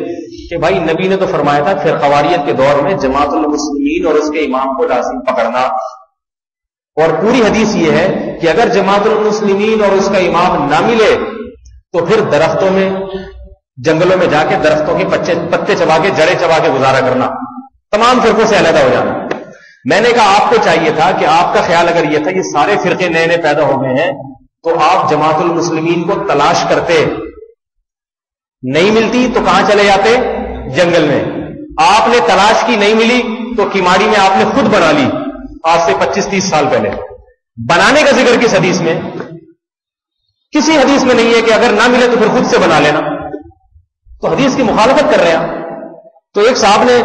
کہ بھائی، نبی نے تو فرمایا تھا، پھر قواریت کے دور میں جماعت المسلمین اور اس کے امام کو لازم پکڑنا۔ اور پوری حدیث یہ ہے کہ اگر جماعت المسلمین اور اس کا امام نہ ملے، تو پھر درختوں میں، جنگلوں میں جا کے درختوں کے پچے پتے چبا کے، جڑے چبا کے گزارا کرنا۔ تمام فرقوں سے علیحدہ ہو جانا۔ میں نے کہا، آپ کو چاہیے تھا کہ آپ کا خیال اگر یہ تھا کہ سارے فرقے نئے نئے پیدا ہو گئے ہیں۔ تو آپ جماعت المسلمین کو تلاش کرتے، نہیں ملتی تو کہاں چلے جاتے؟ جنگل میں۔ آپ نے تلاش کی نہیں ملی تو کیماڑی میں آپ نے خود بنا لی، آج سے پچیس تیس سال پہلے۔ بنانے کا ذکر کس حدیث میں؟ کسی حدیث میں نہیں ہے کہ اگر نہ ملے تو پھر خود سے بنا لینا۔ تو حدیث کی مخالفت کر رہے ہیں۔ تو ایک صاحب نے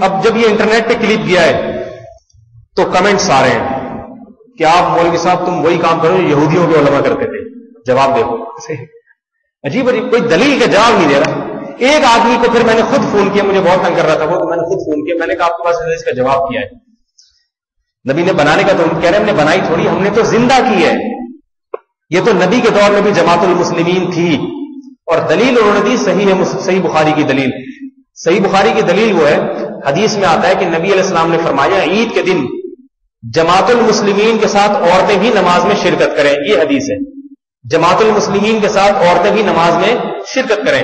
اب جب یہ انٹرنیٹ پہ کلپ کیا ہے تو کمنٹس آ رہے ہیں۔ کہ آپ مولوی صاحب، تم وہی کام کرو یہودیوں کے علماء کرتے تھے۔ جواب دیکھو عجیب عجیب، کوئی دلیل کا جواب نہیں دے رہا۔ ایک آدمی کو پھر میں نے خود فون کیا، مجھے بہت تنگ کر رہا تھا، وہ میں نے خود فون کیا، میں نے کہا، آپ کے پاس اس کا جواب کیا ہے۔ نبی نے بنانے کا تو کہہ رہے ہم نے بنائی تھوڑی، ہم نے تو زندہ کی ہے۔ یہ تو نبی کے دور میں بھی جماعت المسلمین تھی۔ اور دلیل انہوں نے دی، صحیح ہے صحیح بخاری کی دلیل۔ صحیح بخاری کی دلیل وہ ہے، حدیث میں آتا ہے کہ نبی علیہ السلام نے فرمایا، عید کے دن جماعت المسلمین کے ساتھ عورتیں بھی نماز میں شرکت کریں، یہ حدیث ہے۔ جماعت المسلمین کے ساتھ عورتیں بھی نماز میں شرکت کریں۔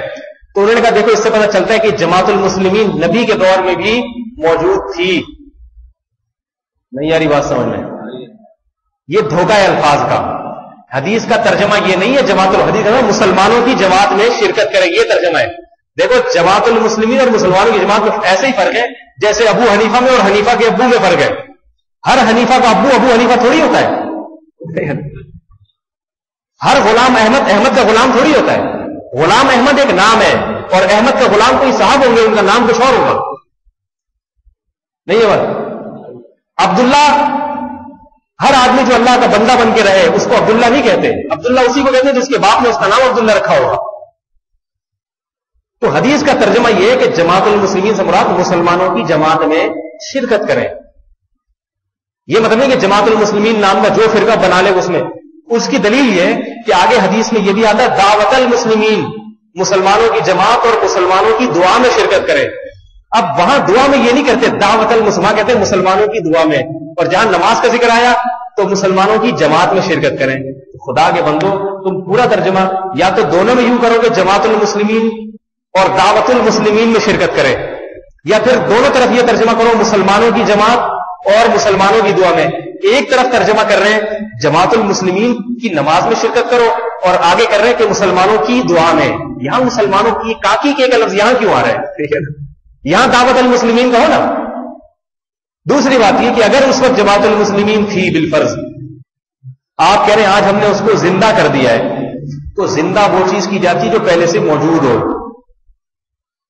تو انہوں نے کہا، دیکھو، اس سے پتہ چلتا ہے کہ جماعت المسلمین نبی کے دور میں بھی موجود تھی۔ نہیں یاری بات سمجھ میں؟ یہ دھوکہ ہے الفاظ کا۔ حدیث کا ترجمہ یہ نہیں ہے، جماعت الحدیث ہے، مسلمانوں کی جماعت میں شرکت کرے یہ ترجمہ ہے۔ دیکھو، جماعت المسلمین اور مسلمانوں کی جماعت میں ایسے ہی فرق ہے، جیسے ابو حنیفہ میں اور حنیفہ کے ابو میں فرق ہے۔ ہر حنیفہ کا ابو ابو حنیفہ تھوڑی ہوتا ہے۔ ہر غلام احمد احمد کا غلام تھوڑی ہوتا ہے۔ غلام احمد ایک نام ہے اور احمد کا غلام کوئی صاحب ہوں گے، ان کا نام کچھ اور ہوگا۔ نہیں ہے بات؟ عبداللہ، ہر آدمی جو اللہ کا بندہ بن کے رہے، اس کو عبداللہ نہیں کہتے۔ عبداللہ اسی کو کہتے ہیں جس کے باپ نے اس کا نام عبداللہ رکھا ہوگا۔ تو حدیث کا ترجمہ یہ ہے کہ جماعت المسلمین سے مراد مسلمانوں کی جماعت میں شرکت کریں۔ یہ مطلب ہے کہ جماعت المسلمین نام کا جو فرقہ بنا لے اس میں۔ اس کی دلیل یہ کہ آگے حدیث میں یہ بھی آتا ہے، دعوت المسلمین، مسلمانوں کی جماعت اور مسلمانوں کی دعا میں شرکت کرے۔ اب وہاں دعا میں یہ نہیں کرتے دعوت المسلمان کہتے ہیں مسلمانوں کی دعا میں۔ اور جہاں نماز کا ذکر آیا تو مسلمانوں کی جماعت میں شرکت کریں۔ خدا کے بندو، تم پورا ترجمہ یا تو دونوں میں یوں کرو گے جماعت المسلمین اور دعوت المسلمین میں شرکت کرے۔ یا پھر دونوں طرف یہ ترجمہ کرو، مسلمانوں کی جماعت اور مسلمانوں کی دعا میں ایک طرف ترجمہ کر رہے ہیں جماعت المسلمین کی نماز میں شرکت کرو اور آگے کر رہے ہیں کہ مسلمانوں کی دعا میں۔ یہاں مسلمانوں کی کاکی کے ایک لفظ یہاں کیوں آ رہا ہے؟ یہاں دعوت المسلمین کا ہو نا دوسری بات یہ کہ اگر اس وقت جماعت المسلمین تھی بالفرض آپ کہہ رہے ہیں آج ہم نے اس کو زندہ کر دیا ہے تو زندہ وہ چیز کی جاتی جو پہلے سے موجود ہو۔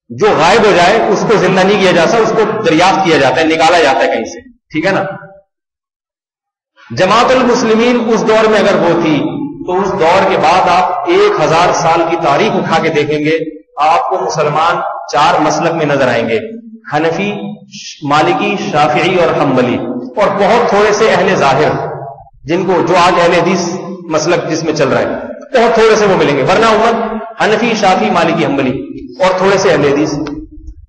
جو غائب ہو جائے اس کو زندہ نہیں کیا جاتا اس کو دریافت کیا جاتا ہے نکالا جاتا ہے کہیں سے۔ ٹھیک ہے نا؟ جماعت المسلمین اس دور میں اگر وہ تھی، تو اس دور کے بعد آپ ایک ہزار سال کی تاریخ اٹھا کے دیکھیں گے، آپ کو مسلمان چار مسلک میں نظر آئیں گے۔ حنفی، مالکی، شافعی اور حنبلی۔ اور بہت تھوڑے سے اہل ظاہر، جن کو جو آج اہل حدیث مسلک جس میں چل رہا ہے، بہت تھوڑے سے وہ ملیں گے۔ ورنہ امت حنفی شافی مالکی، حنبلی اور تھوڑے سے اہل حدیث۔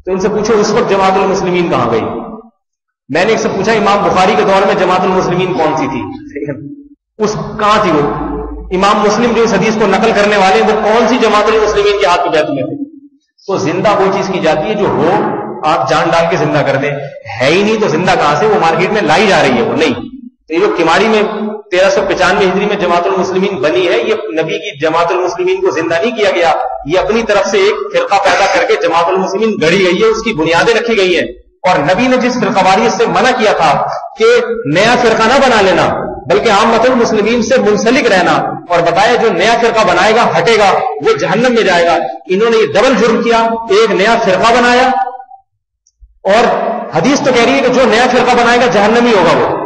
تو ان سے پوچھو، اس وقت جماعت المسلمین کہاں گئی؟ میں نے ایک سے پوچھا امام بخاری کے دور میں جماعت المسلمین کون سی تھی؟ اس کہاں تھی وہ؟ امام مسلم جو اس حدیث کو نقل کرنے والے وہ کون سی جماعت المسلمین کے ہاتھ میں میں تھے؟ تو زندہ وہ چیز کی جاتی ہے جو ہو آپ جان ڈال کے زندہ کر دیں۔ ہے ہی نہیں تو زندہ کہاں سے؟ وہ مارکیٹ میں لائی جا رہی ہے وہ نہیں۔ تو یہ جو کماری میں تیرہ سو پچانوے ہجری میں جماعت المسلمین بنی ہے یہ نبی کی جماعت المسلمین کو زندہ نہیں کیا گیا یہ اپنی طرف سے ایک فرقہ پیدا کر کے جماعت المسلمین گڑی گئی ہے اس کی بنیادیں رکھی گئی ہیں۔ اور نبی نے جس فرقواریت سے منع کیا تھا کہ نیا فرقہ نہ بنا لینا، بلکہ عام مت المسلمین سے منسلک رہنا، اور بتایا جو نیا فرقہ بنائے گا، ہٹے گا، وہ جہنم میں جائے گا۔ انہوں نے یہ ڈبل جرم کیا، ایک نیا فرقہ بنایا، اور حدیث تو کہہ رہی ہے کہ جو نیا فرقہ بنائے گا، جہنم ہی ہوگا وہ۔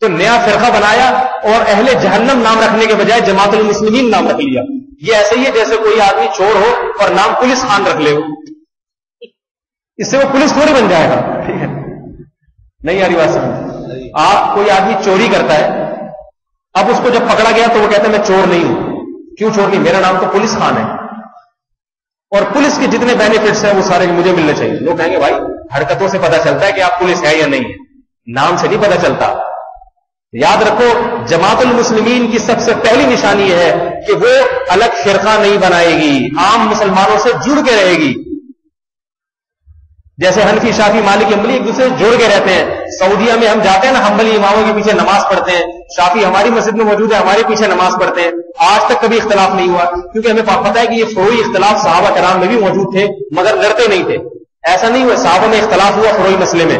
تو نیا فرقہ بنایا اور اہل جہنم نام رکھنے کے بجائے جماعت المسلمین نام رکھ لیا۔ یہ ایسے ہی ہے جیسے کوئی آدمی چور ہو اور نام پولیس خان رکھ لے ہو۔ اس سے وہ پولیس تھوڑی بن جائے گا۔ ٹھیک ہے۔ نہیں رہی بات سمجھ۔ آپ کوئی آدمی چوری کرتا ہے اب اس کو جب پکڑا گیا تو وہ کہتا ہے میں چور نہیں ہوں۔ کیوں چور نہیں؟ میرا نام تو پولیس خان ہے۔ اور پولیس کے جتنے بینیفٹس ہیں وہ سارے مجھے ملنے چاہیے۔ لوگ کہیں گے بھائی حرکتوں سے پتا چلتا ہے کہ آپ پولیس ہے یا نہیں۔ ہے نام سے نہیں پتا چلتا۔ یاد رکھو جماعت المسلمین کی سب سے پہلی نشانی یہ ہے کہ وہ الگ فرقہ نہیں بنائے گی۔ عام مسلمانوں سے جڑ کے رہے گی۔ جیسے حنفی، شافی، مالک، عملی ایک دوسرے سے کے رہتے ہیں۔ سعودیہ میں ہم جاتے ہیں نا حمبلی اماموں کے پیچھے نماز پڑھتے ہیں۔ شافی ہماری مسجد میں موجود ہے، ہمارے پیچھے نماز پڑھتے ہیں۔ آج تک کبھی اختلاف نہیں ہوا، کیونکہ ہمیں پتا ہے کہ یہ فروئی اختلاف صحابہ کرام میں بھی موجود تھے، مگر لڑتے نہیں تھے۔ ایسا نہیں ہوا، صحابہ میں اختلاف ہوا فروئی مسئلے میں۔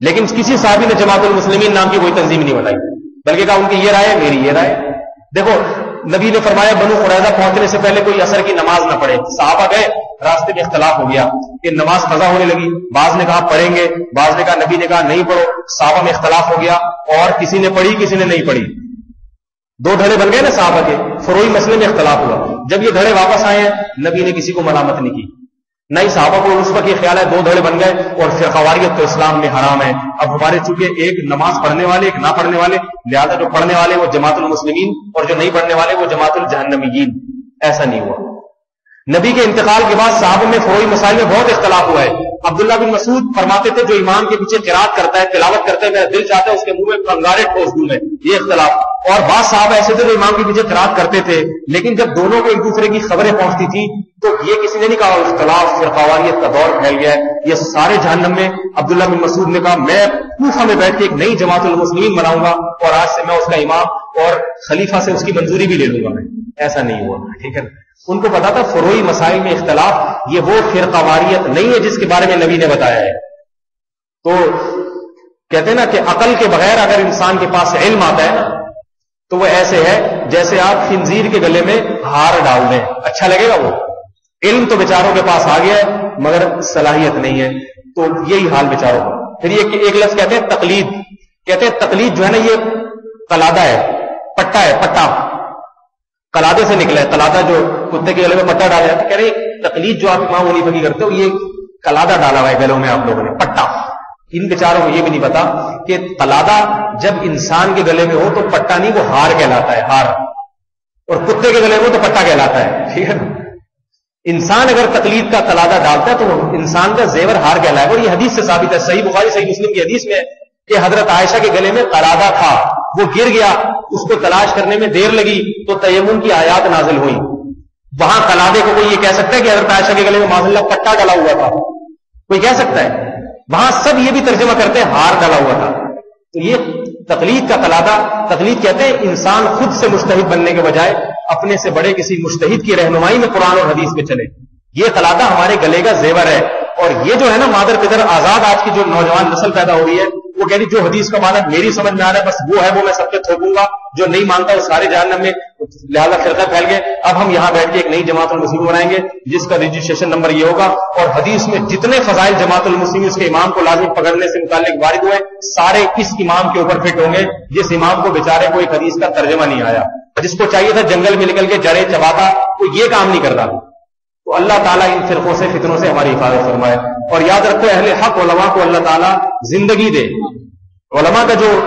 لیکن کسی صحابی نے جماعت المسلمین نام کی کوئی تنظیم نہیں بتائی، بلکہ کہا ان کی یہ رائے، میری یہ رائے۔ دیکھو نبی نے فرمایا بنو قریضہ پہنچنے سے پہلے کوئی اثر کی نماز نہ پڑھے۔ صحابہ گئے، راستے میں اختلاف ہو گیا۔ کہ نماز قضا ہونے لگی۔ بعض نے کہا پڑھیں گے، بعض نے کہا نبی نے کہا نہیں پڑھو۔ صحابہ میں اختلاف ہو گیا اور کسی نے پڑھی، کسی نے نہیں پڑھی۔ دو دھڑے بن گئے نا صحابہ کے۔ فروئی مسئلے میں اختلاف ہوا۔ جب یہ دھڑے واپس آئے ہیں نبی نے کسی کو ملامت نہیں کی۔ نہیں صحابہ کو اس وقت یہ خیال ہے، دو دھڑے بن گئے اور پھر قواریت تو اسلام میں حرام ہے۔ اب ہمارے چونکہ ایک نماز پڑھنے والے، ایک نہ پڑھنے والے، لہذا جو پڑھنے والے وہ جماعت المسلمین اور جو نہیں پڑھنے والے وہ جماعت الجہنمین ایسا نہیں ہوا۔ نبی کے انتقال کے بعد صحابہ میں فروئی مسائل میں بہت اختلاف ہوا ہے۔ عبداللہ بن مسعود فرماتے تھے، جو امام کے پیچھے قرات کرتا ہے، تلاوت کرتے میرا دل چاہتا ہے اس کے منہ میں کنگارے ٹھوس دوں میں، یہ اختلاف۔ اور بعض صاحب ایسے تھے جو امام کے پیچھے قرات کرتے تھے، لیکن جب دونوں کو ایک دوسرے کی خبریں پہنچتی تھی تو یہ کسی نے نہیں کہا، اختلاف فرقواریت کا دور پھیل گیا ہے یہ سارے جہنم میں عبداللہ بن مسعود نے کہا، میں کوفہ میں بیٹھ کے ایک نئی جماعت المسلمین بناؤں گا، اور آج سے میں اس کا امام اور خلیفہ سے اس کی منظوری بھی لے لوں گا میں۔ ایسا نہیں ہوا، ٹھیک ہے ان کو پتا تھا فروئی مسائل میں اختلاف یہ وہ فرقہ واریت نہیں ہے جس کے بارے میں نبی نے بتایا ہے۔ تو کہتے ہیں نا کہ عقل کے بغیر اگر انسان کے پاس علم آتا ہے نا، تو وہ ایسے ہے جیسے آپ خنزیر کے گلے میں ہار ڈال دیں۔ اچھا لگے گا وہ؟ علم تو بیچاروں کے پاس آ گیا ہے، مگر صلاحیت نہیں ہے۔ تو یہی حال بیچاروں کا۔ پھر یہ ایک لفظ کہتے ہیں تقلید۔ کہتے ہیں تقلید جو ہے نا، یہ کلادہ ہے، پٹا ہے، پٹا۔ کلادے سے نکلا ہے کلادہ جو کتے کے گلے میں پٹا ڈالا ہے۔ کہہ رہے تکلیف جو آپ امام منی کی کرتے ہو، یہ کلادہ ڈالا ہوا ہے گلوں میں آپ لوگوں نے، پٹا۔ ان بیچاروں کو یہ بھی نہیں پتا کہ کلادہ جب انسان کے گلے میں ہو تو پٹا نہیں، وہ ہار کہلاتا ہے، ہار۔ اور کتے کے گلے میں ہو تو پٹا کہلاتا ہے، ٹھیک ہے نا؟ انسان اگر تکلیف کا کلادہ ڈالتا ہے تو انسان کا زیور ہار کہلائے۔ اور یہ حدیث سے ثابت ہے، صحیح بخاری، صحیح مسلم کی حدیث میں کہ حضرت عائشہ کے گلے میں کلادہ تھا، وہ گر گیا، اس کو تلاش کرنے میں دیر لگی تو تیمن کی آیات نازل ہوئی وہاں کلادے کو کوئی یہ کہہ سکتا ہے کہ حضرت عائشہ کے گلے میں معذ اللہ پٹا ڈلا ہوا تھا؟ کوئی کہہ سکتا ہے؟ وہاں سب یہ بھی ترجمہ کرتے ہیں، ہار ڈلا ہوا تھا۔ تو یہ تقلید کا کلادہ تقلید کہتے ہیں انسان خود سے مستحد بننے کے بجائے اپنے سے بڑے کسی مستحد کی رہنمائی میں قرآن اور حدیث میں چلے۔ یہ کلادہ ہمارے گلے کا زیور ہے۔ اور یہ جو ہے نا مادر پدر آزاد آج کی جو نوجوان نسل پیدا ہو رہی ہے وہ کہہ رہی جو حدیث کا مانا میری سمجھ میں آ رہا ہے، بس وہ ہے، وہ میں سب پہ تھوکوں گا، جو نہیں مانتا وہ سارے جہنم میں. لہٰذا فرقہ پھیل گئے، اب ہم یہاں بیٹھ کے ایک نئی جماعت المسلم بنائیں گے، جس کا رجسٹریشن نمبر یہ ہوگا، اور حدیث میں جتنے فضائل جماعت المسلم اس کے امام کو لازمی پکڑنے سے متعلق وارد ہوئے، سارے اس امام کے اوپر فٹ ہوں گے، جس امام کو بےچارے کو ایک حدیث کا ترجمہ نہیں آیا۔ جس کو چاہیے تھا جنگل میں نکل کے جڑے چباتا، وہ یہ کام نہیں کرتا۔ تو اللہ تعالیٰ ان فرقوں سے، فتنوں سے ہماری حفاظت فرمائے۔ اور یاد رکھو، اہل حق علماء کو اللہ تعالیٰ زندگی دے۔ علماء کا جو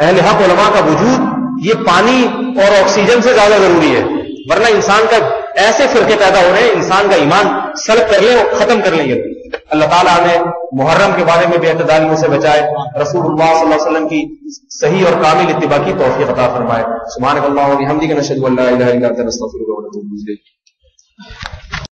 اہل حق علماء کا وجود، یہ پانی اور آکسیجن سے زیادہ ضروری ہے۔ ورنہ انسان کا ایسے فرقے پیدا ہو رہے ہیں، انسان کا ایمان سلب کر لیں اور ختم کر لیں گے۔ اللہ تعالیٰ نے محرم کے بارے میں بے اعتدالیوں سے بچائے رسول اللہ صلی اللہ علیہ وسلم کی صحیح اور کامل اتباع کی توفیق عطا فرمائے۔ سبحانک اللہ و بحمدک نشهد ان لا الہ الا انت، نستغفرک ونتوب الیک۔